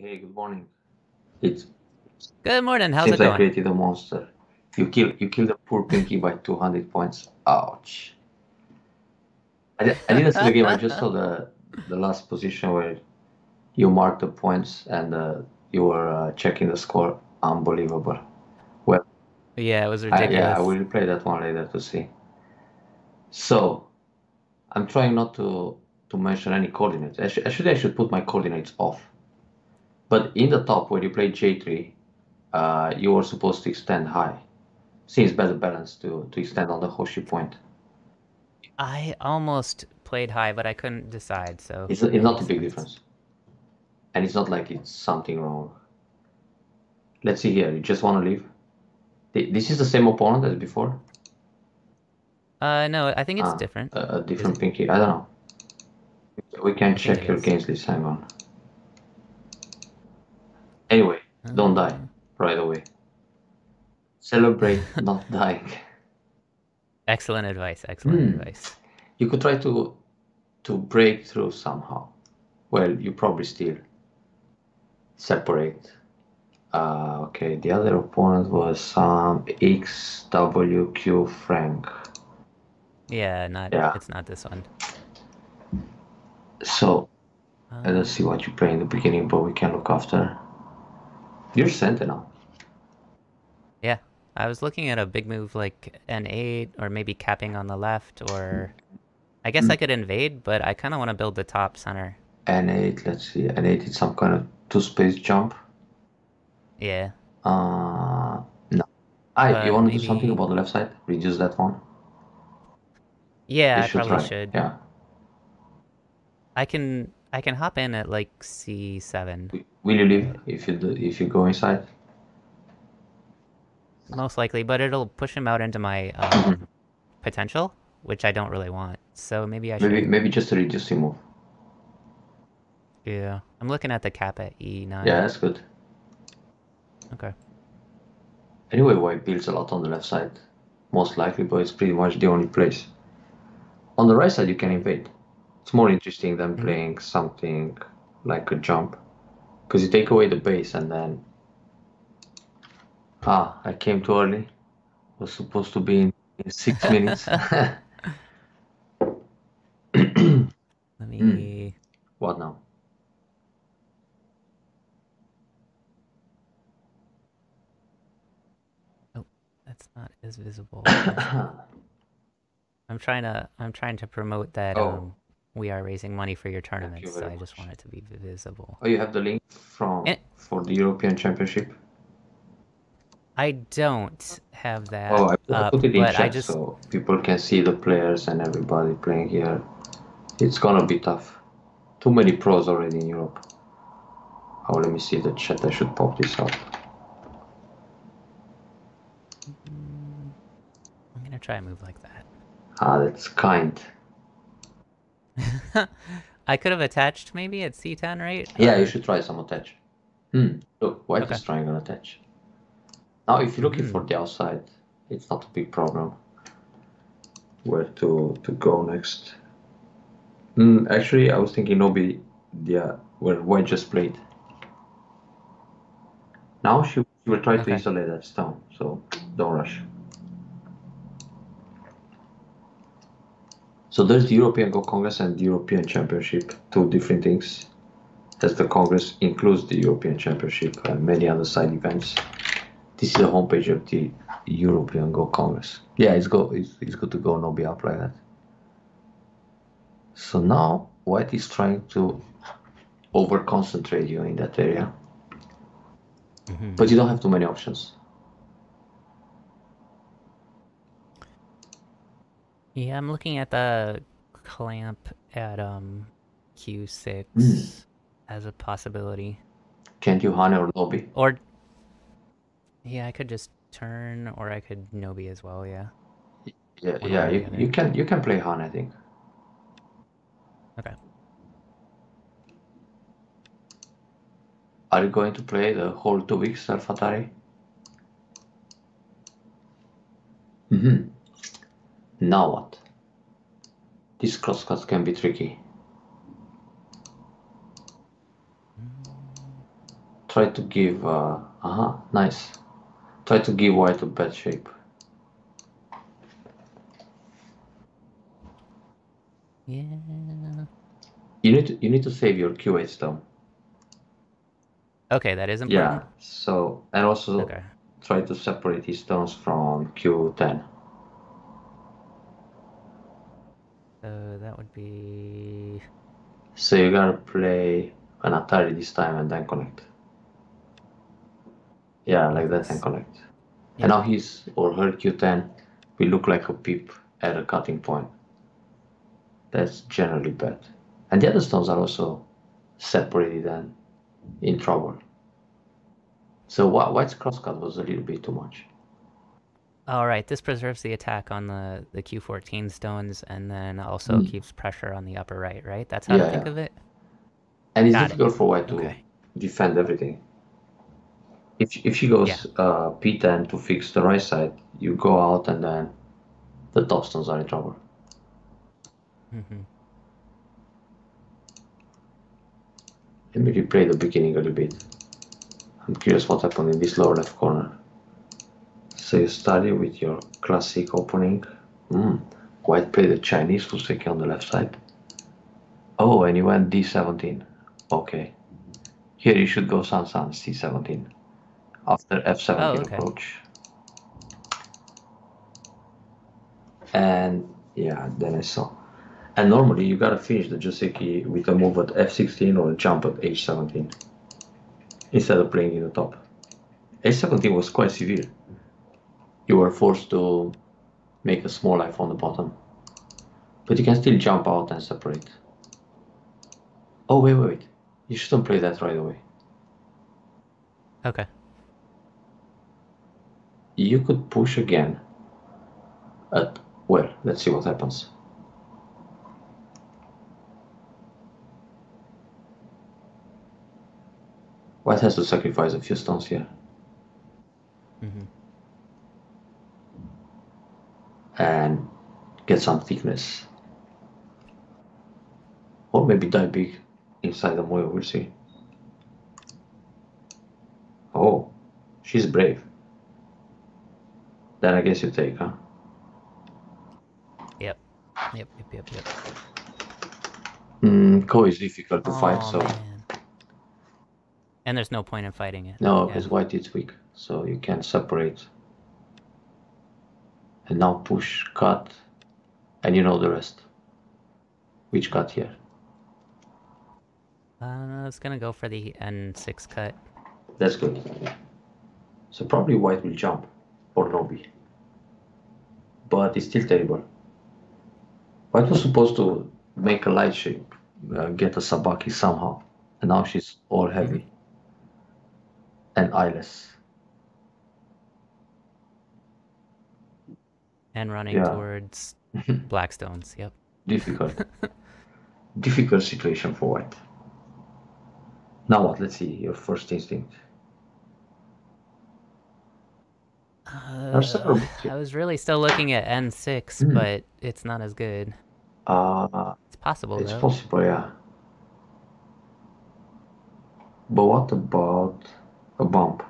Hey, good morning. It's Good morning. How's seems it I going? created a monster. You kill you killed the poor Pinky by 200 points. Ouch. I, di- I didn't see the game. I just saw the the last position where you marked the points and uh, you were uh, checking the score. Unbelievable. Well, Yeah, it was I, yeah, I will replay that one later to see. So I'm trying not to to mention any coordinates. Actually I should put my coordinates off. But in the top where you play J3, uh, you are supposed to extend high. Seems better balance to to extend on the Hoshi point. I almost played high, but I couldn't decide, so It's, it's not a big sense. difference. And it's not like it's something wrong. Let's see here. You just want to leave? This is the same opponent as before? Uh, no, I think it's Ah, different. a, different pinky. I don't know. We can check your games list. Hang on. Anyway, don't die right away. Celebrate not dying. excellent advice. Excellent Hmm. advice. You could try to to break through somehow. Well, you probably still separate. Uh, okay, the other opponent was um, XWQ Frank. Yeah, not. Yeah. It's not this one. So I don't see what you play in the beginning, but we can look after. You're Sentinel. yeah, I was looking at a big move like an eight, or maybe capping on the left, or I guess I could invade, but I kind of want to build the top center. N8, let's see. N8 is some kind of two space jump. Yeah. Uh, no. I, But you want to do something about the left side? Reduce that one? Yeah, You I should probably try. should. Yeah. I can. I can hop in at like C7. Will you leave if you do, if you go inside? Most likely, but it'll push him out into my um, potential, which I don't really want. So maybe I should. Maybe maybe just a reducing move. Yeah. I'm looking at the cap at E E9. Yeah, that's good. Okay. Anyway, White builds a lot on the left side, most likely, but it's pretty much the only place. On the right side, you can invade. It's more interesting than Mhm. playing something like a jump, because you take away the base and then. Ah, I came too early. Was supposed to be in, in six minutes. Let me. Hmm. what now? Oh, that's not as visible. I'm trying to. I'm trying to promote that. Oh. Um, we are raising money for your tournaments, so very I just want it to be visible. Oh, you have the link from Eh. for the European Championship. I don't have that Oh, I up, put it in chat just. so people can see the players and everybody playing here. It's gonna be tough. Too many pros already in Europe. Oh, let me see the chat. I should pop this up. I'm gonna try a move like that. Ah, that's kind. I could have attached maybe at C10, right? Yeah, you should try some attach. Hmm. Look, White Okay. is trying an attach. Now, if you're looking for Hmm. the outside, it's not a big problem. Where to to go next? Hmm. Actually, I was thinking Nobi, yeah, where White just played. Now she, she will try to Okay. isolate that stone, so don't rush. So there's the European Go Congress and the European Championship, two different things. As the Congress includes the European Championship and many other side events. This is the homepage of the European Go Congress. Yeah, it's go it's, it's good to go no be up like that. So now White is trying to over concentrate you in that area, Mhm. but you don't have too many options. Yeah, I'm looking at the clamp at um Q6 Mm. as a possibility. Can't you Hane or Nobi? Or yeah, I could just turn or I could Nobi as well, yeah. Yeah, One yeah, you, you can you can play Han, I think. Okay. Are you going to play the whole two weeks, Alfatari? Now what? These crosscuts can be tricky. try to give. Uh huh. Nice. Try to give white a bad shape. Yeah. You need to you need to save your Q8 stone. Okay, that is important. Yeah. So and also Okay. try to separate these stones from Q10. So that would be. So you gotta play an Atari this time and then connect. Yeah, like that and connect. Yeah. And now his or her Q10 will look like a peep at a cutting point. That's generally bad. And the other stones are also separated and in trouble. So whi- white's crosscut was a little bit too much. All right, this preserves the attack on the the Q14 stones, and then also Mm. keeps pressure on the upper right. Right? That's how to Yeah, think yeah. of it. And it's Got it. difficult for white to Okay. defend everything. If if she goes Yeah. uh, P10 to fix the right side, you go out and then the top stones are in trouble. Mm-hmm. Let me replay the beginning a little bit. I'm curious what happened in this lower left corner. So you started with your classic opening. Mm. White played the Chinese Fuseki on the left side. Oh, and you went D17. Okay. Here you should go San San C17. After F17 Oh, okay. approach. And yeah, then I saw. And normally you gotta finish the Joseki with a move at F16 or a jump at H17 instead of playing in the top. H17 was quite severe. You were forced to make a small life on the bottom. But you can still jump out and separate. Oh, wait, wait, wait. You shouldn't play that right away. Okay. You could push again at, well, let's see what happens. White has to sacrifice a few stones here. hmm and get some thickness. Or maybe die big inside the Moyo, we'll see. Oh, she's brave. Then I guess you take, huh? Yep. Yep. Yep. Yep. Yep. Mm, Ko is difficult to fight, so man. And there's no point in fighting it. no, Yeah. because white is weak, so you can separate. And now push, cut, and you know the rest. Which cut here? Uh, I was gonna go for the N6 cut. That's good. So probably white will jump or nobi. But it's still terrible. White was supposed to make a light shape, uh, get a sabaki somehow. And now she's all heavy. And eyeless. And running Yeah. towards black stones. Yep. Difficult. Difficult situation for white. Now what? Let's see your first instinct. Uh. I was really still looking at N6, Hmm. but it's not as good. Uh, It's possible It's though. possible, yeah. But what about a bump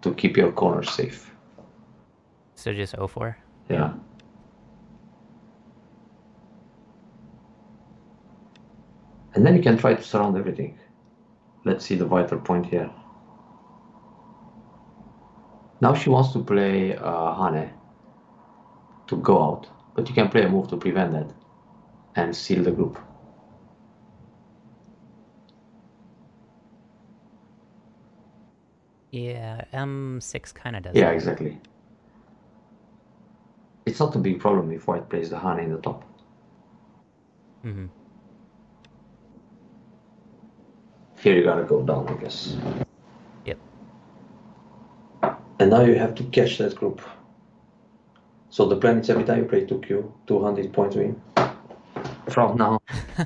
to keep your corner safe? So just 04. Yeah. And then you can try to surround everything. Let's see the vital point here. Now she wants to play uh, Hane to go out, but you can play a move to prevent that and seal the group. Yeah, M6 kind of does. Yeah, that. exactly. It's not a big problem if white plays the Hane in the top. Mm-hmm. Here you gotta go down, I guess. Yep. And now you have to catch that group. So the plan is every time you play 2Q, 200 points win. From now,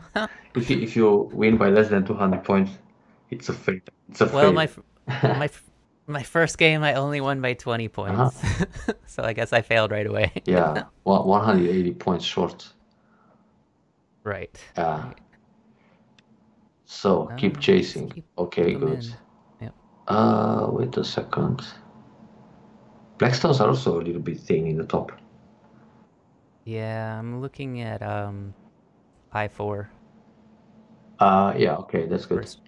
if you, if you win by less than 200 points, it's a fail. It's a Well, fail. my my my first game I only won by 20 points. Uh-huh. so I guess I failed right away. yeah, one- 180 points short. right. Yeah. So Ah, keep chasing. keep okay, good. Yep. Uh, wait a second. Black stones are also a little bit thin in the top. Yeah, I'm looking at um, I4 Uh, yeah, okay, that's good. first.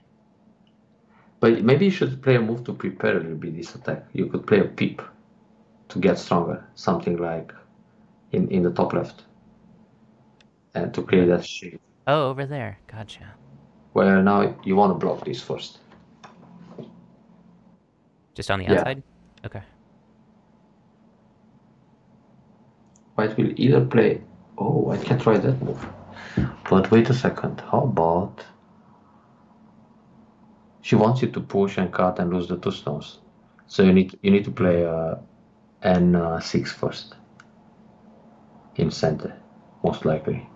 But maybe you should play a move to prepare a little bit this attack. You could play a peep to get stronger, something like in, in the top left. And to create that shape. Oh, over there. Gotcha. Where now you want to block this first. Just on the outside? Yeah. Okay. White will either play. Oh, I can try that move. But wait a second. How about. She wants you to push and cut and lose the two stones. So you need you need to play uh, N6 first. In center, most likely.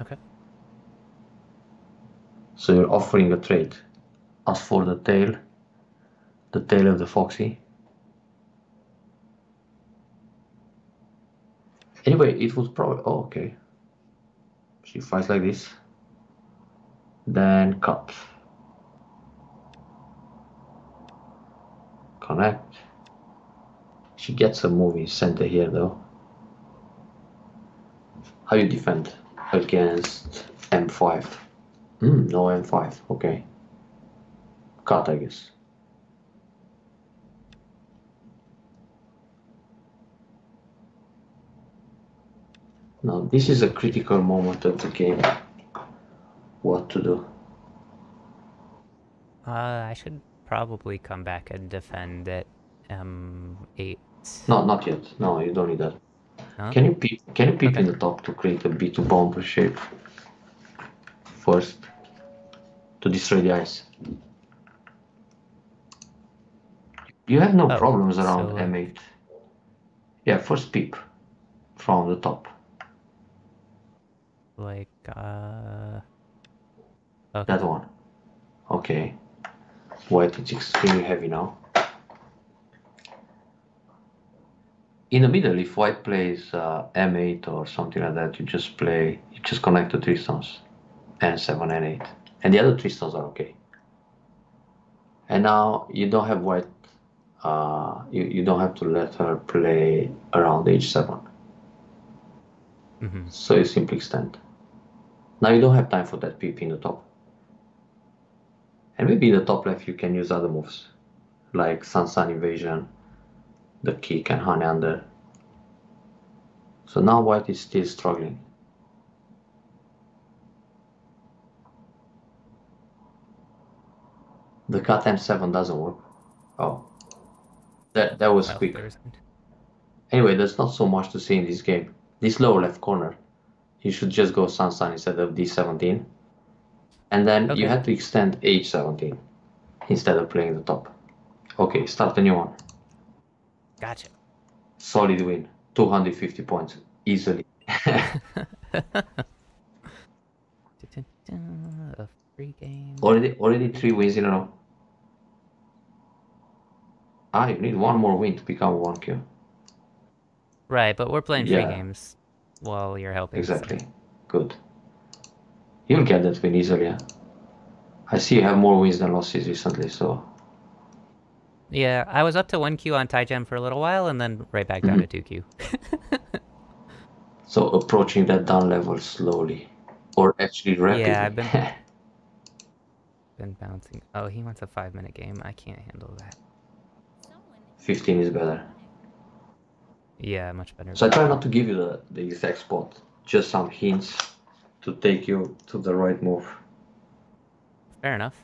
Okay. So you're offering a trade. As for the tail, the tail of the foxy. Anyway, it was probably. Oh, okay. She fights like this. Then cut. Connect. She gets a move in center here though. How you defend against M5? Hmm, no M5. Okay. Cut, I guess. Now, this is a critical moment of the game. What to do? Uh, I should probably come back and defend at M8. No, not yet. No, you don't need that. No? Can you peep? Can you peep in the top to create a B2 bomb shape first to destroy the ice? You have no Oh, problems around so- M8. Yeah, first peep from the top. Like, uh... Okay. That one. Okay. White is extremely heavy now. In the middle, if white plays uh, m8 or something like that, you just play, you just connect the three stones, n7, n8, and the other three stones are okay. And now you don't have white, uh, you, you don't have to let her play around h7, hmm so you simply extend. Now you don't have time for that peep in the top. And maybe in the top left you can use other moves, like San San Invasion, the kick and Hane Under. So now white is still struggling. The cut M7 doesn't work. Oh. That, that was quick. Anyway, there's not so much to see in this game. This lower left corner, you should just go San San instead of D17. And then you Okay. have to extend H17 instead of playing the top. Okay, start a new one. Gotcha. Solid win. 250 points. Easily. A free game. already already three wins in a row. Ah, you need one more win to become 1Q. Right, but we're playing free Yeah. games while you're helping. so- Exactly. Good. You'll get that win easily. Yeah? I see you have more wins than losses recently, so Yeah, I was up to 1Q on Tygem for a little while and then right back down Mhm. to 2Q. So approaching that down level slowly, or actually rapidly. Yeah, I've been- Been bouncing. Oh, he wants a five minute game. I can't handle that. 15 is better. Yeah, much better. So I try not to give you the, the exact spot, just some hints to take you to the right move. Fair enough.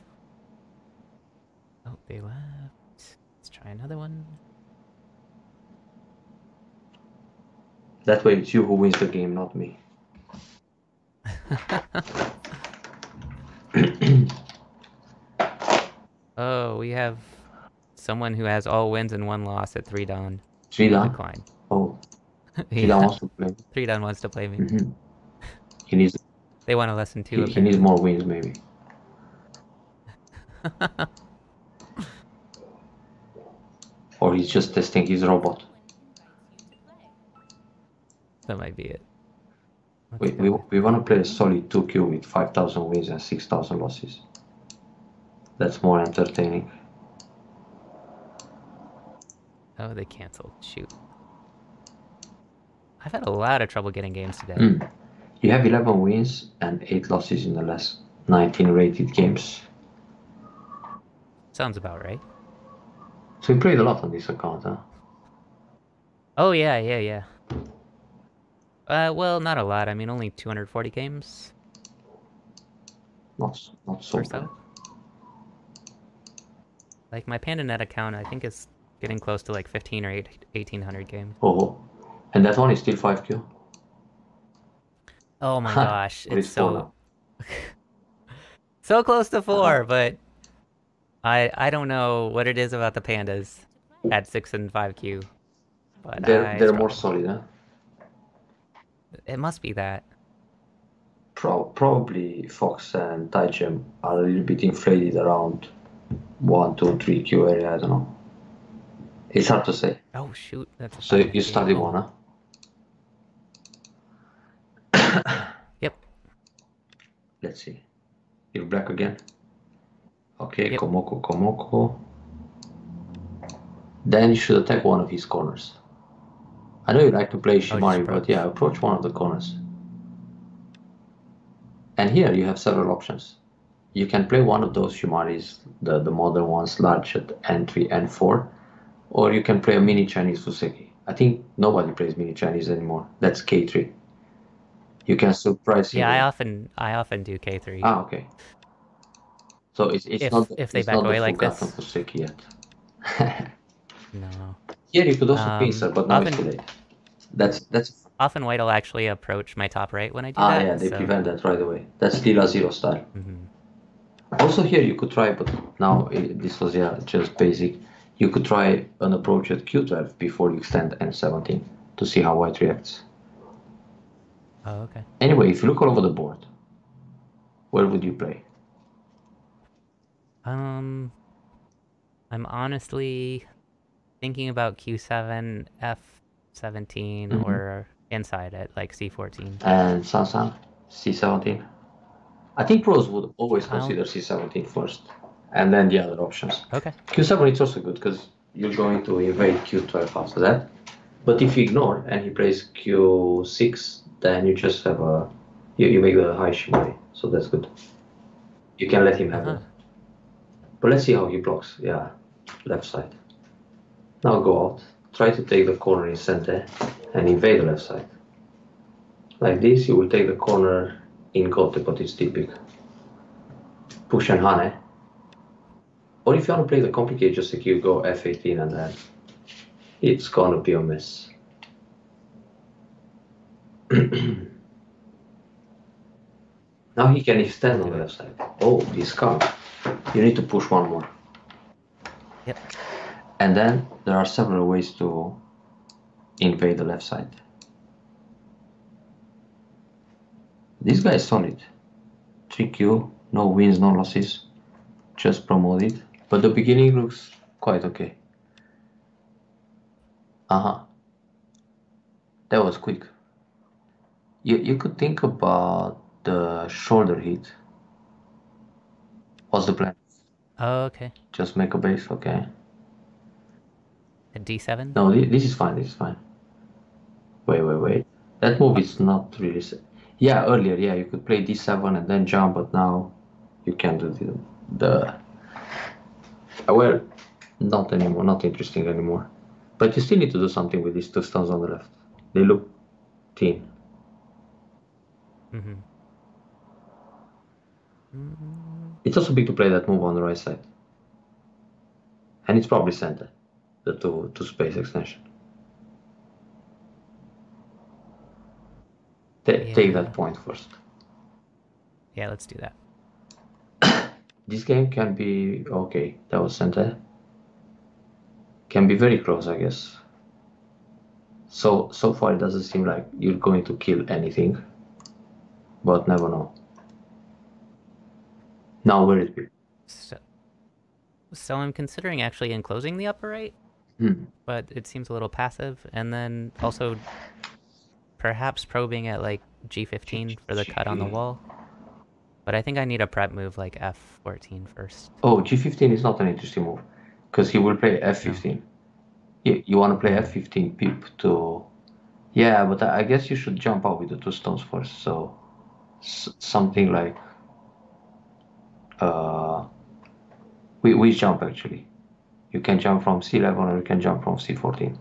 Oh, they left. Let's try another one. That way it's you who wins the game, not me. Oh, we have someone who has all wins and one loss at three down. Three down? Decline. Oh, three Yeah, down wants to play. three down wants to play me. Mhm. He needs They want a lesson he, too. he needs more wins maybe. Or he's just testing his robot. that might be it. We, we, we want to play a solid 2Q with 5,000 wins and 6,000 losses. That's more entertaining. Oh, they canceled. Shoot. I've had a lot of trouble getting games today. Mm. You have 11 wins and 8 losses in the last 19 rated games. Sounds about right. So you played a lot on this account, huh? Oh yeah, yeah, yeah. Uh, well, not a lot. I mean, only 240 games Not, not so bad. Like my PandaNet account, I think is getting close to like 15 or 8, 1800 games. Oh, and that one is still 5Q. Oh my Huh, gosh, it's it's so so close to 4 uh-huh. but I I don't know what it is about the pandas at 6 and 5Q. But They're, I they're more solid, huh? It must be that. Pro- probably Fox and Tygem are a little bit inflated around one, two, three Q area, I don't know. It's hard to say. Oh shoot, that's So you Oh, one, huh? Yep. Let's see. You're black again. Okay, Yep. Komoku, Komoku. Then you should attack one of his corners. I know you like to play oh, Shimari, but yeah, approach one of the corners. And here you have several options. You can play one of those Shimaris, the, the modern ones, large at N3, N4, or you can play a mini Chinese Fuseki. I think nobody plays mini Chinese anymore. That's K3. You can surprise Yeah, I often I often do K3. Ah, okay. So it's, it's If- not if they it's back not the away like this. Fuseki yet. No. Here you could also Um, pincer, but now it's often- too late. That's that's Often white will actually approach my top right when I do ah that. yeah, they so- prevent that right away. That's still a zero style. Mhm. Also here you could try, but now eh, this was yeah just basic. You could try an approach at Q12 before you extend N17 to see how white reacts. Oh, okay. Anyway, if you look all over the board, where would you play? Um, I'm honestly thinking about Q7, F17, Mhm. or inside it, like C14. And Sansan, C17. I think pros would always consider C17 first, and then the other options. Okay. Q7 is also good because you're going to invade Q12 after that. But if you ignore and he plays Q6, then you just have a you, you make a high Shimari, so that's good. You can let him have Uh-huh. that. But let's see how he blocks. Yeah, left side. Now go out. Try to take the corner in sente and invade the left side. Like this, you will take the corner in Gote, but it's still big. Push and Hane. Or if you want to play the complicated, just like you go F18 and then it's gonna be a mess. Now he can extend on the left side. Oh, he's coming. You need to push one more. Yep. And then there are several ways to invade the left side. This guy is solid. 3Q, no wins, no losses, just promoted. But the beginning looks quite okay. Uh huh. That was quick. You, you could think about the shoulder hit. What's the plan? Oh, okay. Just make a base, okay? A D7? No, this is fine. This is fine. Wait, wait, wait. That move is not really. Yeah, earlier, yeah, you could play d7 and then jump, but now you can't do the. the uh, well, not anymore. Not interesting anymore. But you still need to do something with these two stones on the left. They look thin. Mm-hmm. Mm, It's also big to play that move on the right side. And it's probably sente, the two, two space extension. Ta- Take that point first. yeah, let's do that. This game can be okay. That was sente. Can be very close, I guess. So so far, it doesn't seem like you're going to kill anything, but never know. Now where is be? So, so I'm considering actually enclosing the upper right, Hmm. but it seems a little passive, and then also perhaps probing at like G15 for the cut on the wall. But I think I need a prep move like f14 first. Oh, g15 is not an interesting move because he will play f15. You, you want to play f15 pip to. Yeah, but I guess you should jump out with the two stones first. So something like. Uh, we, we jump actually. You can jump from c11 or you can jump from c14.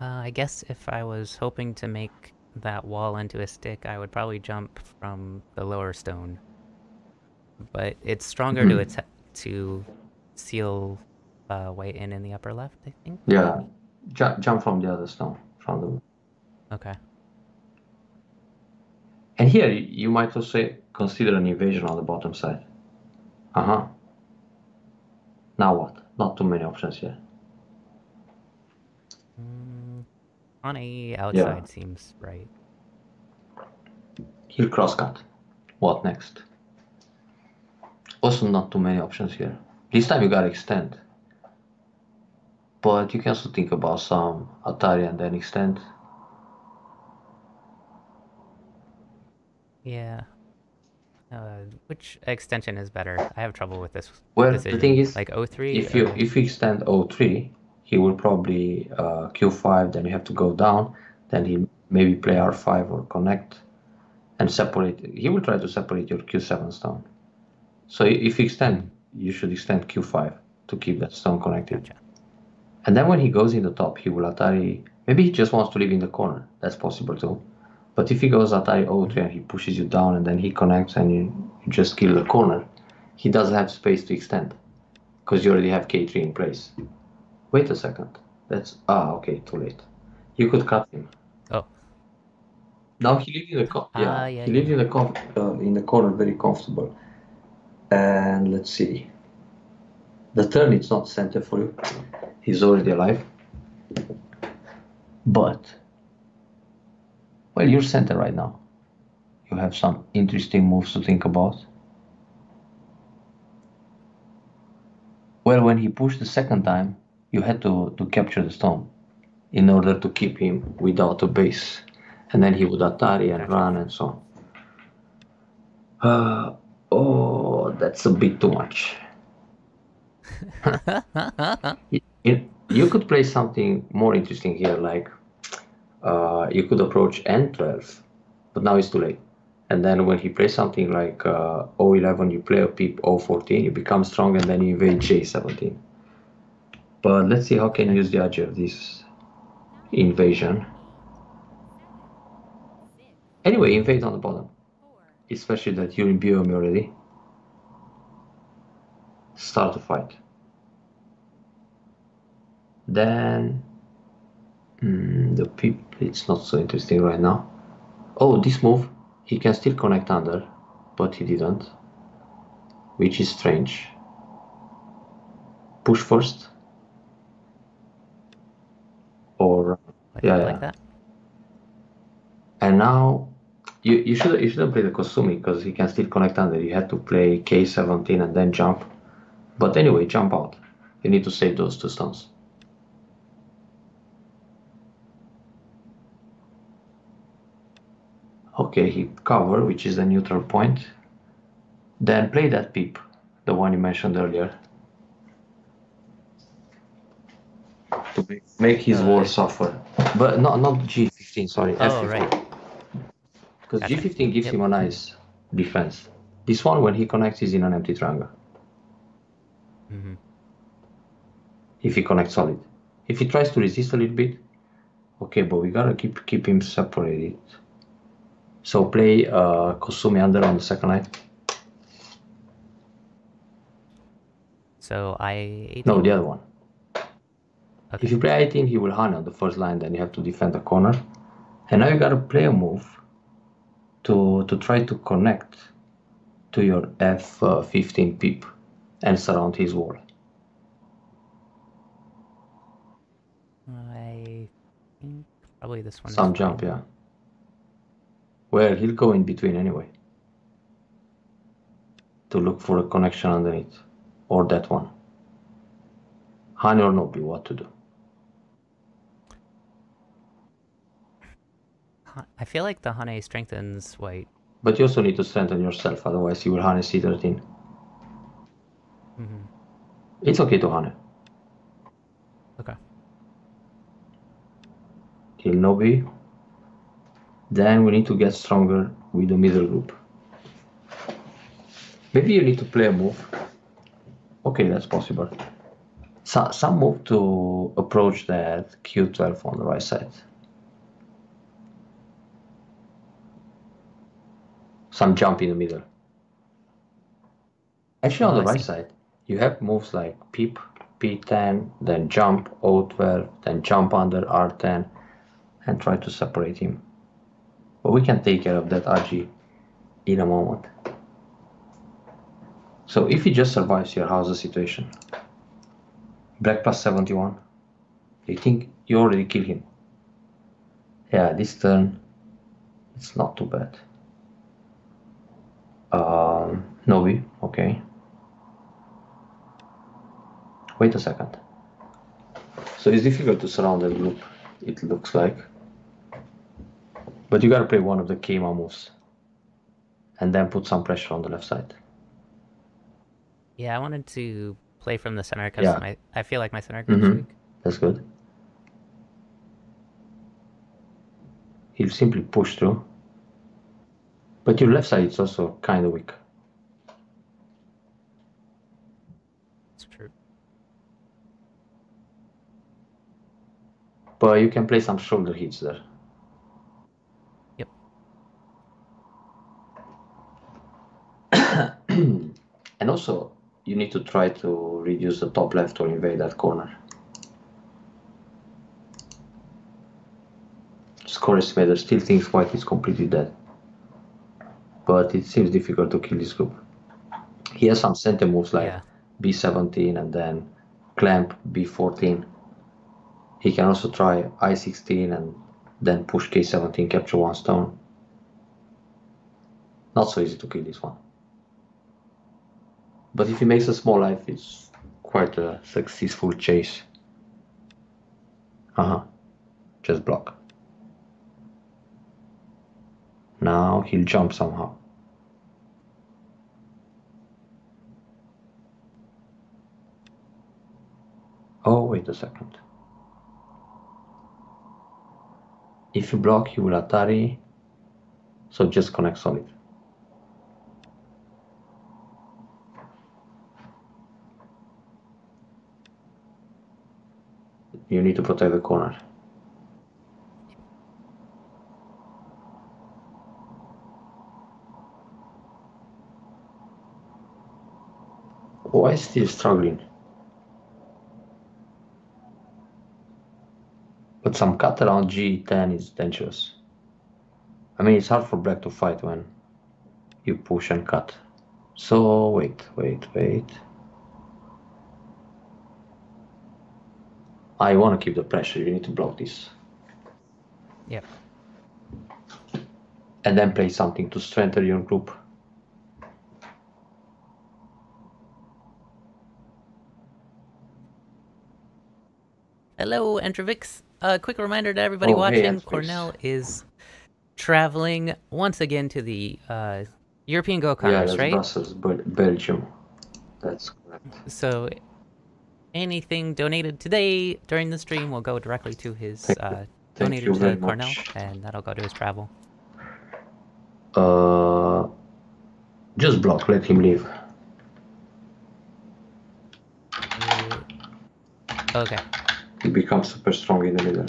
Uh, I guess if I was hoping to make that wall into a stick, I would probably jump from the lower stone. But it's stronger to Mhm. atta- to seal uh, white in in the upper left, I think. Yeah, ju- jump from the other stone. From the Okay. And here you might also consider an invasion on the bottom side. Uh huh. Now what? Not too many options here. Mm, on a outside seems right. He'll crosscut. What next? Also, not too many options here. This time you gotta extend. But you can also think about some Atari and then extend. Yeah. Uh, which extension is better? I have trouble with this Well, decision. the thing is, like O3. if you if you extend O3, he will probably uh, Q5. Then you have to go down. Then he maybe play R5 or connect, and separate. He will try to separate your Q7 stone. So if you extend, you should extend Q5 to keep that stone connected. Gotcha. And then when he goes in the top, he will Atari. Maybe he just wants to live in the corner. That's possible too. But if he goes Atari O3 and he pushes you down and then he connects and you, you just kill the corner, he doesn't have space to extend because you already have K3 in place. Wait a second. That's ah okay, too late. You could cut him. Oh. Now he lived in the co- yeah, Ah, yeah, he lived yeah. in the com- uh, in the corner very comfortable. And let's see. The turn it's not sente for you. He's already alive. But well, you're sente right now. You have some interesting moves to think about. Well, when he pushed the second time, you had to, to capture the stone in order to keep him without a base. And then he would Atari and run and so on. Uh, oh, that's a bit too much. Y- You, you could play something more interesting here, like uh, you could approach N12, but now it's too late. And then when he plays something like uh, O11, you play a peep O14, you become strong, and then you invade J17. But let's see how can you use the edge of this invasion. Anyway, invade on the bottom, especially that you're in byoyomi already. Start the fight. Then mm, the peep, it's not so interesting right now. Oh, this move, he can still connect under, but he didn't, which is strange. Push first, or like, Yeah, like yeah. that. and now you you should you shouldn't play the Kosumi because he can still connect under. You had to play K17 and then jump. But anyway, jump out. You need to save those two stones. Okay, he cover, which is the neutral point. Then play that peep, the one you mentioned earlier. To make, make his wall suffer. But not not G15, sorry. Oh, F15. right. Because Gotcha. G15 gives Yep. him a nice defense. This one, when he connects, is in an empty triangle. hmm If he connects solid. If he tries to resist a little bit, okay, but we gotta keep keep him separated. So play uh, Kosumi under on the second line. So I 18. No, the other one. okay. If you play 18, he will hane on the first line, then you have to defend the corner. And now you gotta play a move to to try to connect to your F15 peep and surround his wall. I think probably this one. Some jump, fine. yeah. Well, he'll go in between anyway. To look for a connection underneath. Or that one. Hane or Nobi, what to do? I feel like the hane strengthens white. But you also need to strengthen yourself, otherwise you will Hane C13. hmm It's okay to Hane. Okay. Kill Nobi. Then we need to get stronger with the middle group. Maybe you need to play a move. Okay, that's possible. So, some move to approach that Q12 on the right side. Some jump in the middle. Actually, on Oh, the I right see. side, you have moves like peep, P10, then jump, O12, then jump under R10, and try to separate him. But we can take care of that aji in a moment. So if he just survives here, how's the situation? Black plus 71. You think you already killed him? Yeah, this turn, it's not too bad. Um, Nobi, okay. Wait a second. So it's difficult to surround the group, it looks like. But you gotta play one of the Keima moves. And then put some pressure on the left side. Yeah, I wanted to play from the center because Yeah. I feel like my center group's Mhm. weak. That's good. He'll simply push through. But your left side is also kind of weak. It's true. But you can play some shoulder hits there. Yep. And also, you need to try to reduce the top left or invade that corner. Score estimator still thinks white is completely dead. But it seems difficult to kill this group. He has some center moves like Yeah. B17 and then clamp B14. He can also try I16 and then push K17, capture one stone. Not so easy to kill this one. But if he makes a small life, it's quite a successful chase. Uh huh. Just block. Now he'll jump somehow. Oh, wait a second. If you block, he will Atari. So just connect solid. You need to protect the corner. Why is still struggling? But some cut around G10 is dangerous. I mean, it's hard for black to fight when you push and cut. So, wait, wait, wait. I want to keep the pressure. You need to block this. Yep. And then play something to strengthen your group. Hello, Entrovix. A quick reminder to everybody Oh, watching: Entrovix. Cornel is traveling once again to the uh, European Go yeah, Congress, that's right? Brussels, Bel- Belgium. That's correct. So anything donated today during the stream will go directly to his uh, donated to Cornel, much. and that'll go to his travel. Uh, just block. Let him leave. Uh, Okay. He becomes super strong in the middle.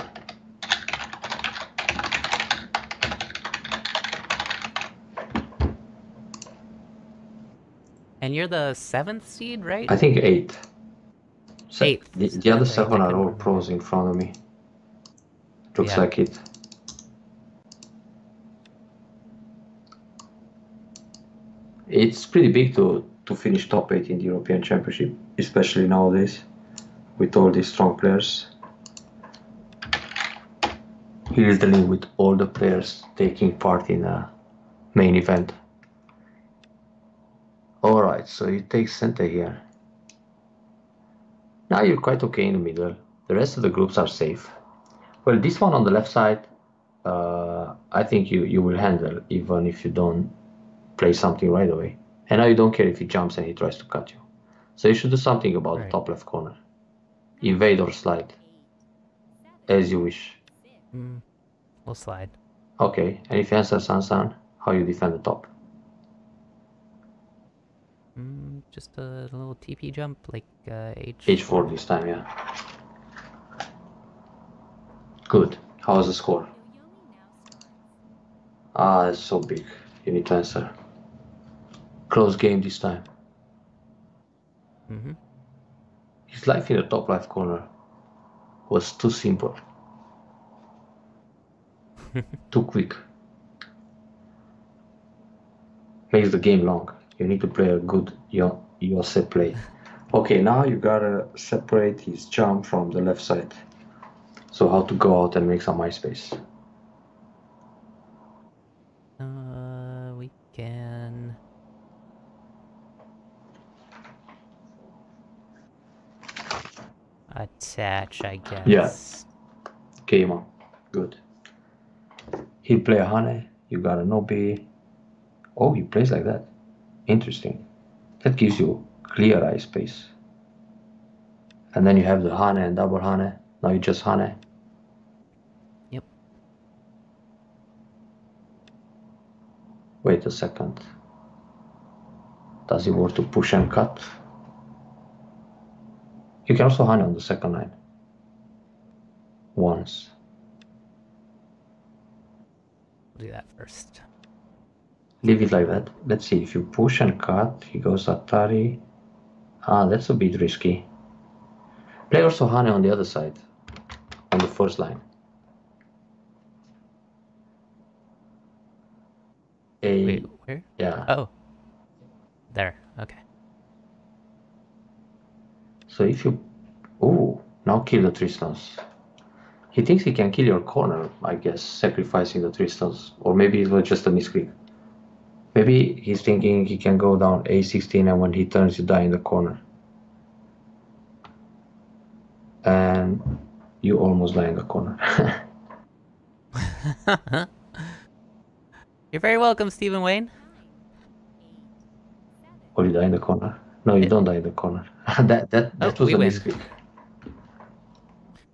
And you're the seventh seed, right? I think eight. Se- Eighth. The, the other seven are all pros in front of me. Looks Yeah. like it. It's pretty big to, to finish top eight in the European Championship, especially nowadays with all these strong players. Here's the link with all the players taking part in a main event. Alright, so you take sente here. Now you're quite okay in the middle. The rest of the groups are safe. Well, this one on the left side uh, I think you, you will handle even if you don't play something right away. And now you don't care if he jumps and he tries to cut you. So you should do something about Right. the top left corner. Invade or slide, as you wish. Mm, we'll slide. Okay, and if you answer Sansan, how you defend the top? Mm, just a little TP jump, like uh, H. H4 this time, yeah. Good. How's the score? Ah, it's so big. You need to answer. Close game this time. Mm-hmm. His life in the top left corner was too simple. too quick. Makes the game long. You need to play a good Yo- Yose play. Okay, now you gotta separate his jump from the left side. So how to go out and make some ice space. Uh, we can. Attach, I guess. Yeah. Game on. Good. He play a Hane, you got a Nobi. Oh, he plays like that. Interesting. That gives you clear eye space. And then you have the Hane and double Hane. Now you just Hane. Yep. Wait a second. Does it work to push and cut? You can also Hane on the second line. Once. We'll do that first. Leave it like that. Let's see. If you push and cut, he goes Atari. Ah, that's a bit risky. Play also Hane on the other side, on the first line. A Wait, where? yeah. Oh. There. Okay. So if you, oh, now kill the Tristans. He thinks he can kill your corner, I guess, sacrificing the Tristans, or maybe it was just a misclick. Maybe he's thinking he can go down A16 and when he turns you die in the corner. And you almost die in the corner. You're very welcome, Stephen Wayne. or you die in the corner. No, you don't die in the corner. that that that Oh, was a win. misclick.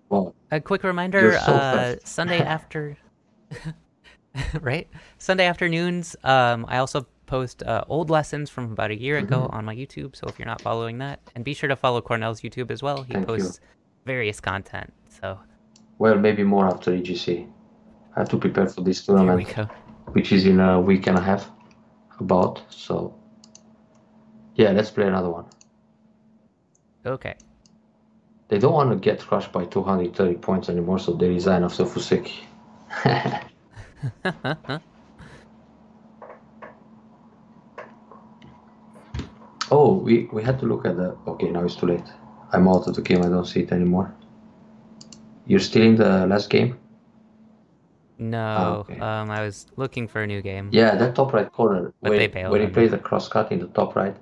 Well, A quick reminder, so uh. Sunday after, right? Sunday afternoons. Um, I also post uh, old lessons from about a year ago Mm-hmm. on my YouTube. So if you're not following that, and be sure to follow Cornel's YouTube as well. He Thank you. posts various content. So well, maybe more after EGC. I have to prepare for this tournament. which is in a week and a half about so yeah let's play another one Okay. they don't want to get crushed by 230 points anymore so they resign after Fuseki oh we we had to look at the okay now it's too late I'm out of the game I don't see it anymore you're still in the last game No, okay. um, I was looking for a new game. Yeah, that top right corner. But when, they bailed when he plays the cross cut in the top right.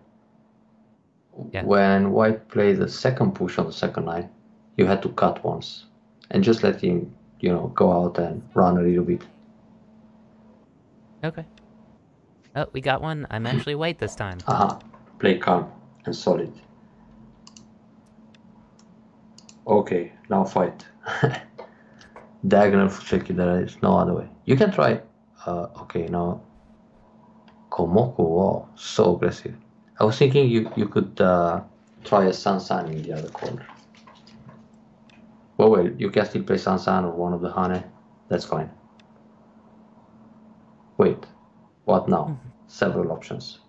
Yeah. When White played the second push on the second line, you had to cut once, and just let him, you know, go out and run a little bit. Okay. Oh, we got one. I'm actually white this time. Aha, play calm and solid. Okay, now fight. Diagonal Fuseki, there is no other way. You can try. Uh, okay, now. Komoku, wow, so aggressive. I was thinking you, you could uh, try a Sansan in the other corner. Well, well, you can still play Sansan or one of the Hane. That's fine. Wait, what now? Several options.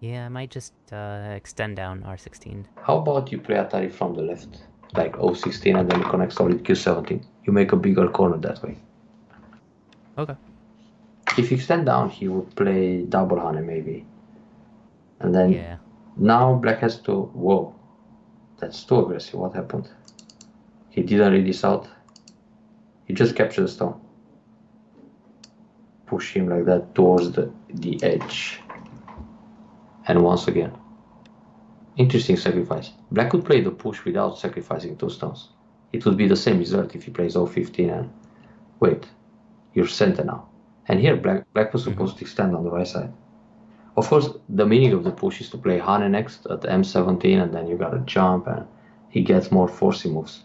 Yeah, I might just uh, extend down R16. How about you play Atari from the left, like O16, and then you connect solid Q17? You make a bigger corner that way. Okay. If you extend down, he would play double Hane maybe. And then Yeah. now black has to. Whoa, that's too aggressive. What happened? He didn't read this out. He just captured the stone. Push him like that towards the, the edge. And once again. Interesting sacrifice. Black could play the push without sacrificing two stones. It would be the same result if he plays O15 and Wait, you're center now. And here, black, black was supposed to extend on the right side. Of course, the meaning of the push is to play Hane next at M17, and then you gotta jump, and he gets more forcey moves.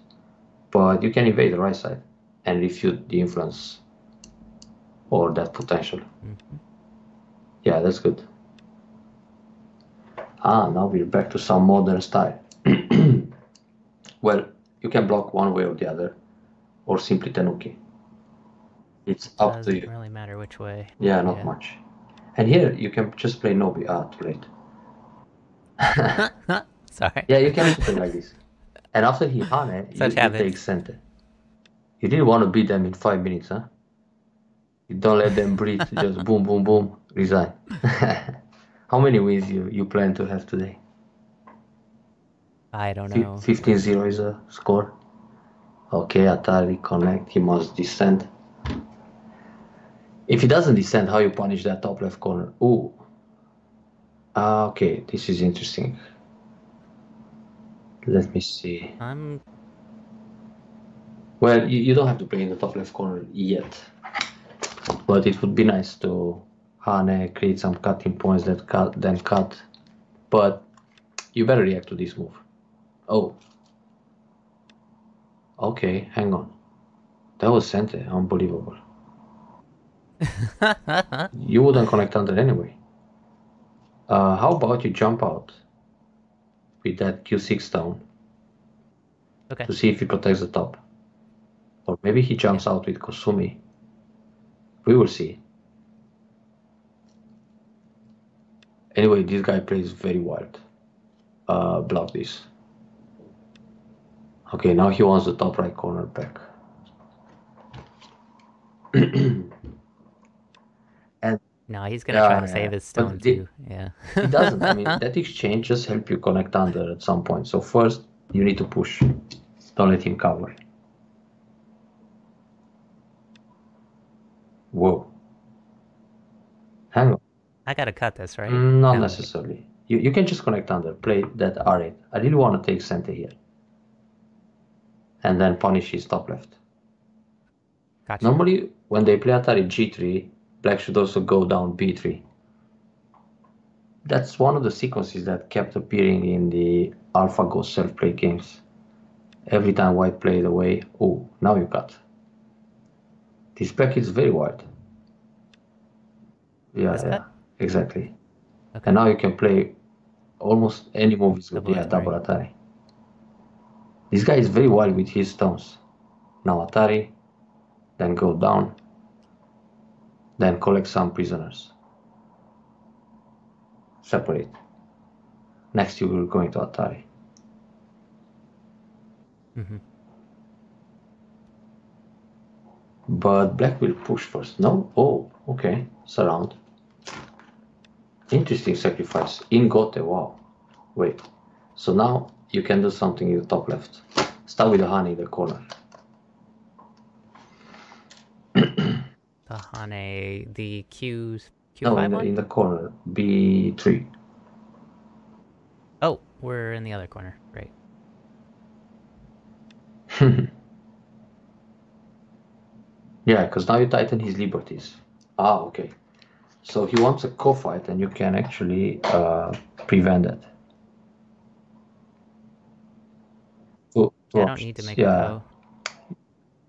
But you can invade the right side and refute the influence or that potential. Mhm. Yeah, that's good. Ah, now we're back to some modern style. well, you can block one way or the other, or simply Tenuki. It's up to you. Doesn't you. really matter which way. Yeah, not much. And here you can just play Nobi. Ah, too late. Sorry. Yeah, you can play like this. And after he Hane, you, Such you habits. take center. You really want to beat them in five minutes, huh? Don't let them breathe. just boom, boom, boom, resign. How many wins you, you plan to have today? I don't know. 15-0 is a score. Okay, Atari connect. He must descend. If he doesn't descend, how you punish that top left corner? Ooh. Ah, okay. This is interesting. Let me see. I'm Well, you, you don't have to play in the top left corner yet. But it would be nice to Hane create some cutting points that cut then cut. But you better react to this move. Oh. Okay, hang on. That was Sente, unbelievable. You wouldn't connect under anyway. Uh, how about you jump out with that Q6 down okay. to see if he protects the top. Or maybe he jumps out with Kosumi. We will see. Anyway, this guy plays very wild. Uh, block this. Okay, now he wants the top right corner back. And no, he's gonna Yeah, try to yeah. save his stone the- too. Yeah. It doesn't. I mean, that exchange just help you connect under at some point. So first, you need to push. Don't let him cover. Whoa. Hang on. I gotta cut this, right? Not No. necessarily. You, you can just connect under, play that R8. I really want to take center here. And then punish his top left. Gotcha. Normally, when they play Atari G3, black should also go down B3. That's one of the sequences that kept appearing in the AlphaGo self-play games. Every time white played away, oh, now you cut. This black is very wide. Yeah, yeah, cut? exactly. Okay. And now you can play almost any movies with Double yeah, Atari. double Atari. This guy is very wild with his stones. Now Atari, then go down, then collect some prisoners. Separate. Next you will go into Atari. Mhm. But black will push first. No? Oh, okay. Surround. Interesting sacrifice. In Gote, wow. Wait. So now you can do something in the top left. Start with the Hane in the corner. The Hane, the Q Q No, in the, in the corner. B3. Oh, we're in the other corner. Right. yeah, because now you tighten his liberties. Ah, okay. So he wants a ko-fight and you can actually uh, prevent it. Two- two I don't need to make yeah. a go.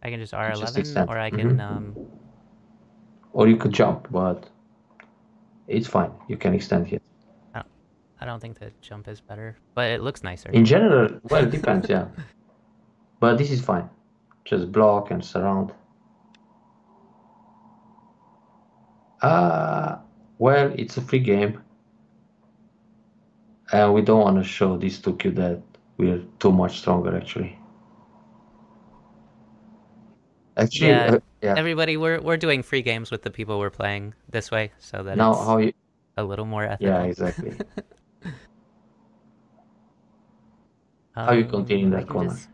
I can just R Just eleven, extend. or I can Mhm. um. Or you could jump, but it's fine. You can extend here. I don't think the jump is better, but it looks nicer. In general, well, it depends, yeah. But this is fine. Just block and surround. Uh, well, it's a free game. And we don't want to show this to you that we're too much stronger, actually. Actually, Yeah, uh, yeah. Everybody, we're we're doing free games with the people we're playing this way, so that Now, how you. a little more ethical. Yeah, exactly. How you continue in Um, that corner? just-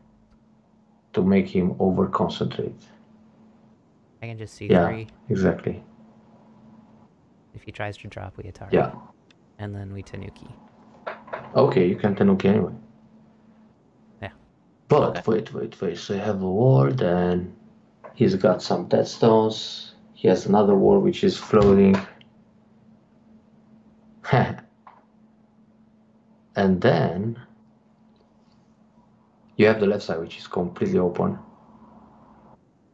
To make him over concentrate. I can just see Yeah, three. exactly. If he tries to drop, we Atari. Yeah. And then we Tenuki. Okay, you can Tenuki anyway. Yeah. But Okay. wait, wait, wait. So you have a ward and He's got some dead stones. He has another wall which is floating. and then you have the left side which is completely open.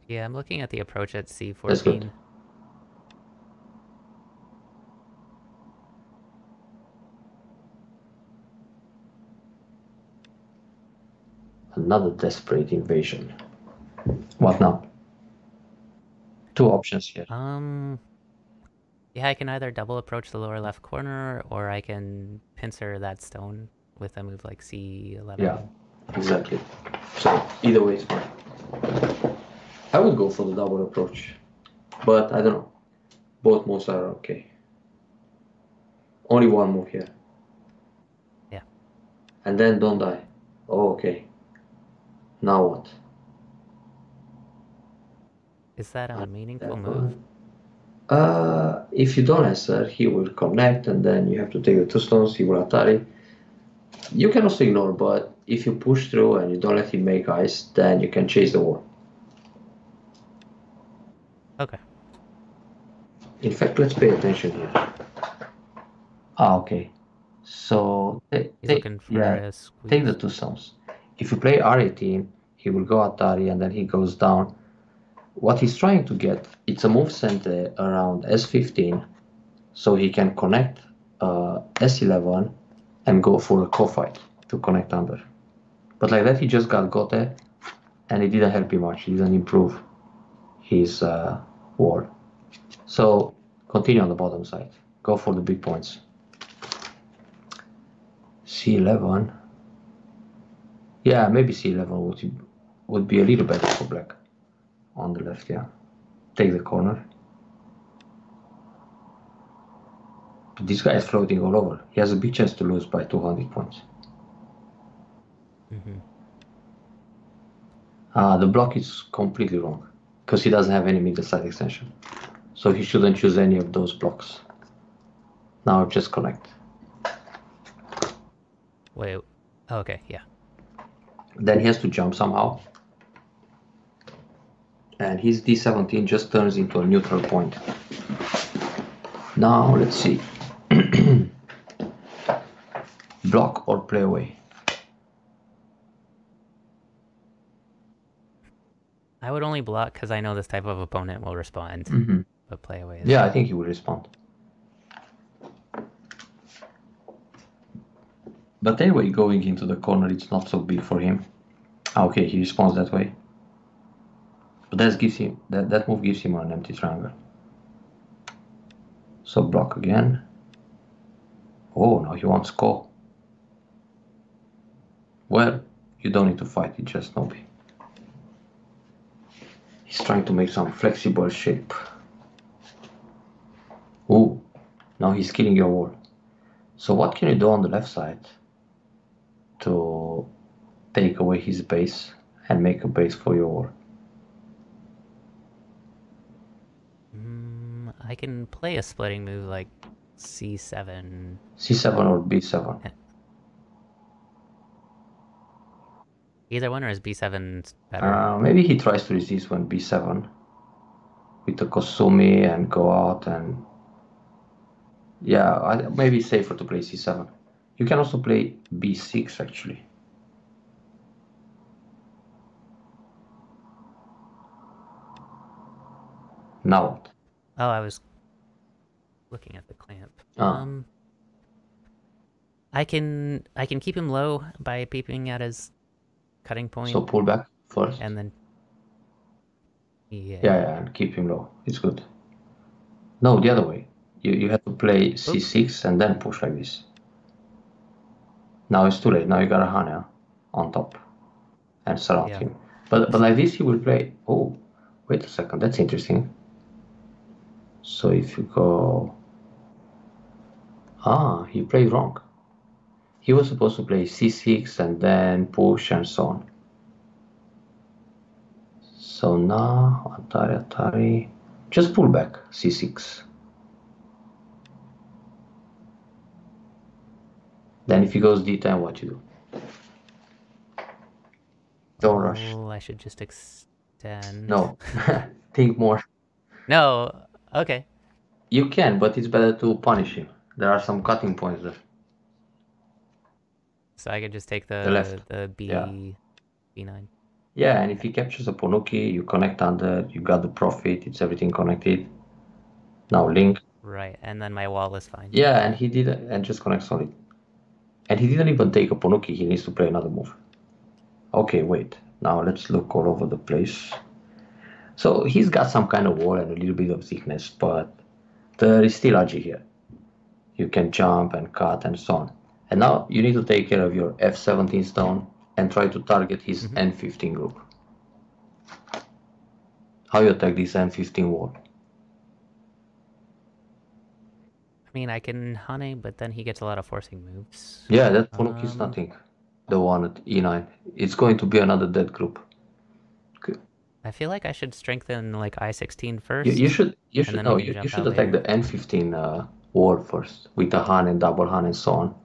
Yeah, I'm looking at the approach at That's good. C14. Another desperate invasion. What now? Two options here. Um, yeah, I can either double approach the lower left corner, or I can pincer that stone with a move like C11. Yeah, exactly. So either way is fine. I would go for the double approach, but I don't know. Both moves are okay. Only one move here. Yeah. And then don't die. Oh, okay. Now what? Is that a meaningful That move? Uh, if you don't answer, he will connect, and then you have to take the two stones. He will Atari. You can also ignore, but if you push through and you don't let him make ice, then you can chase the wall. Okay. In fact, let's pay attention here. Ah, okay. So ta- He's take looking for yeah, a take the two stones. If you play R18, he will go Atari and then he goes down. What he's trying to get, it's a move center around S15, so he can connect uh, S11 and go for a ko-fight to connect under. But like that, he just got Gote, and it didn't help him much. He didn't improve his uh, wall. So continue on the bottom side. Go for the big points. C11. Yeah, maybe C11 would would be a little better for black. On the left, yeah. Take the corner. But this guy is floating all over. He has a big chance to lose by 200 points. Mm -hmm. Uh, the block is completely wrong because he doesn't have any middle side extension. So he shouldn't choose any of those blocks. Now just connect. Wait. Okay, yeah. Then he has to jump somehow. And his D17 just turns into a neutral point. Now let's see. Block or play away. I would only block because I know this type of opponent will respond, Mhm. but play away is Yeah, I think he will respond. But anyway, going into the corner, it's not so big for him. Ah, Okay, he responds that way. But that gives him that, that move gives him an empty triangle. So block again. Oh, now he wants ko. Well, you don't need to fight, it's just Nobi. He's trying to make some flexible shape. Oh, now he's killing your wall. So what can you do on the left side to take away his base and make a base for your wall? Mm, I can play a splitting move like C7. C7 or B7? Either one or is B7 better? Uh, maybe he tries to resist when B7 with the Kosumi and go out and yeah, I, maybe it's safer to play C7. You can also play B6 actually. Now what? Oh, I was looking at the clamp. Ah. Um, I can I can keep him low by peeping at his cutting point, So pull back first. and then yeah, Yeah, yeah, and keep him low. It's good. No, the other way. You you have to play c6 and then push like this. Now it's too late. Now you got a Hane on top and surround Yeah. him. But but like this he will play. Oh, wait a second. That's interesting. So if you go, ah, he played wrong. He was supposed to play c6 and then push and so on. So now, Atari, Atari, just pull back, C6. Then if he goes D10, what you do? Don't rush. Oh, I should just extend. No, think more. No. Okay. You can, but it's better to punish him. There are some cutting points there. So I could just take the The left. the B Yeah. B9. Yeah, and if he captures a Ponuki, you connect under, you got the profit, it's everything connected. Now link. Right, and then my wall is fine. Yeah, and he did and just connect solid. And he didn't even take a Ponuki, he needs to play another move. Okay, wait. Now let's look all over the place. So he's got some kind of wall and a little bit of thickness, but there is still Aji here. You can jump and cut and so on. And now you need to take care of your F17 stone and try to target his Mhm. N15 group. How you attack this N15 wall? I mean, I can Hane, but then he gets a lot of forcing moves. Yeah, that Ponuki is Um, nothing. The one at E9. It's going to be another dead group. I feel like I should strengthen like I-16 first. You, you should you should no you, you should attack later. the N15 uh, wall first with a Han and double Han and so on.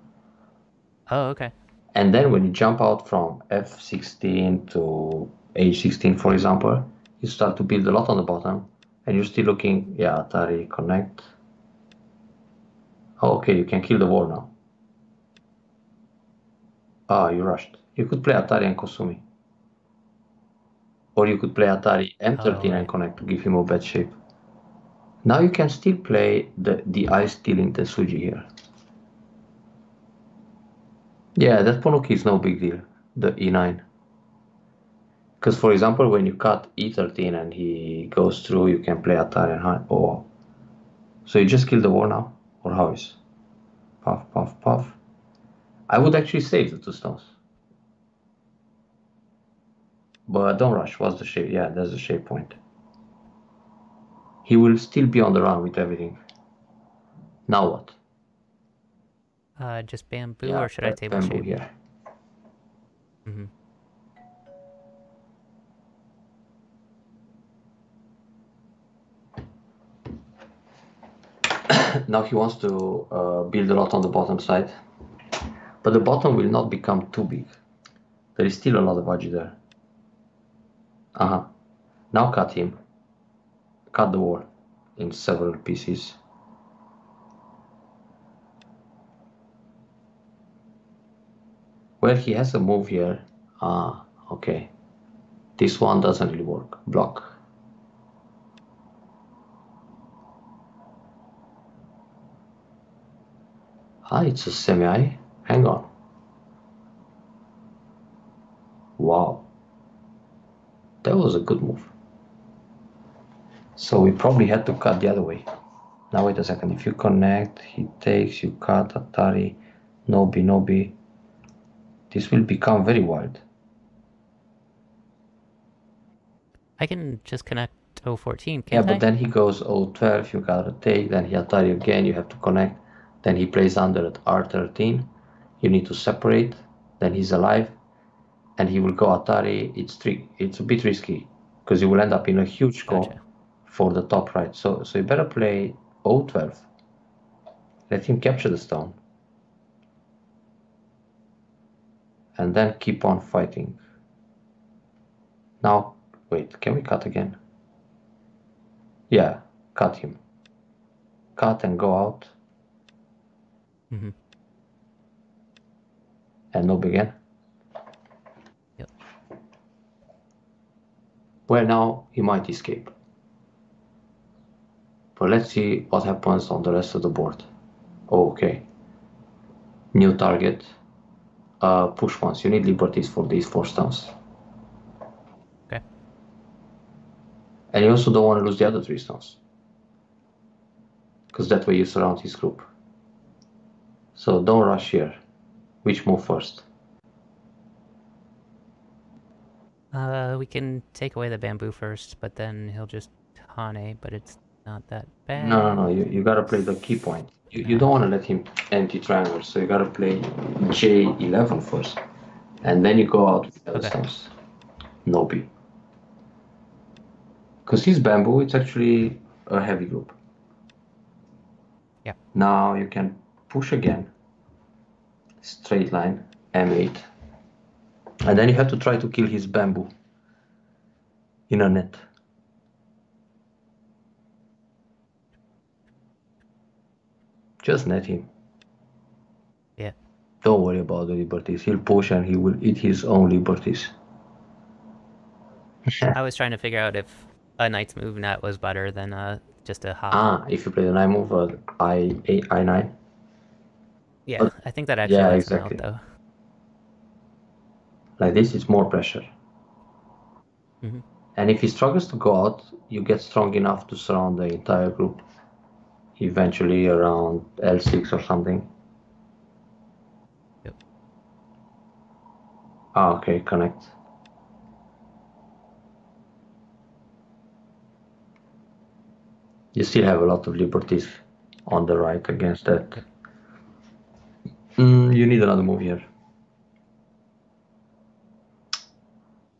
Oh, okay. And then when you jump out from F16 to H16, for example, you start to build a lot on the bottom, and you're still looking. Yeah, Atari connect. Oh, okay, you can kill the wall now. Ah, you rushed. You could play Atari and Kosumi. Or you could play Atari M13 Oh, and connect to give him a bad shape. Now you can still play the, the ice stealing Tesuji here. Yeah, that Ponuki is no big deal, the E9. Because, for example, when you cut E13 and he goes through, you can play Atari and Han. Oh. So you just kill the wall now? Or how is? Puff, puff, puff. I would actually save the two stones. But don't rush. What's the shape? Yeah, there's the shape point. He will still be on the run with everything. Now what? Uh, just bamboo, Yeah, or should I table bamboo shape? here. hmm now he wants to uh, build a lot on the bottom side. But the bottom will not become too big. There is still a lot of budget there. Uh-huh. Now cut him. Cut the wall in several pieces. Well he has a move here ah okay. This one doesn't really work. Block Ah, it's a semeai. Hang on. Wow. That was a good move. So we probably had to cut the other way. Now wait a second. If you connect, he takes, you cut, Atari, Nobi, Nobi. This will become very wild. I can just connect 014, Yeah, can't I? but then he goes 012, you gotta take, then he Atari again, you have to connect. Then he plays under at R13. You need to separate. Then he's alive. And he will go Atari. It's tri- it's a bit risky because you will end up in a huge go Gotcha. for the top right. So so you better play 012. Let him capture the stone. And then keep on fighting. Now wait, can we cut again? Yeah, cut him. Cut and go out. Hmm and no begin. Yep. Well, now he might escape. But let's see what happens on the rest of the board. Okay. New target. Uh, push once. You need liberties for these four stones. Okay. And you also don't want to lose the other three stones. Because that way you surround his group. So don't rush here. Which move first? Uh, we can take away the bamboo first, but then he'll just Hane, but it's not that bad. No, no, no. You, you gotta play the key point. You, you don't want to let him empty triangles, so you gotta play J11 first. And then you go out with the other Okay. stones. Nobi. Because his bamboo, it's actually a heavy group. Yeah. Now you can push again. Straight line, M8. And then you have to try to kill his bamboo. in a net. Just net him. Yeah. Don't worry about the liberties. He'll push and he will eat his own liberties. I was trying to figure out if a knight's move net was better than uh, just a hop. ah, if you play the knight move, uh, I eight, I nine. Yeah, I think that actually yeah, exactly. out though. Like this, it's more pressure. Mhm. And if he struggles to go out, you get strong enough to surround the entire group. Eventually, around L6 or something. Yep. Ah, okay, connect. You still have a lot of liberties on the right against that. Mm, you need another move here.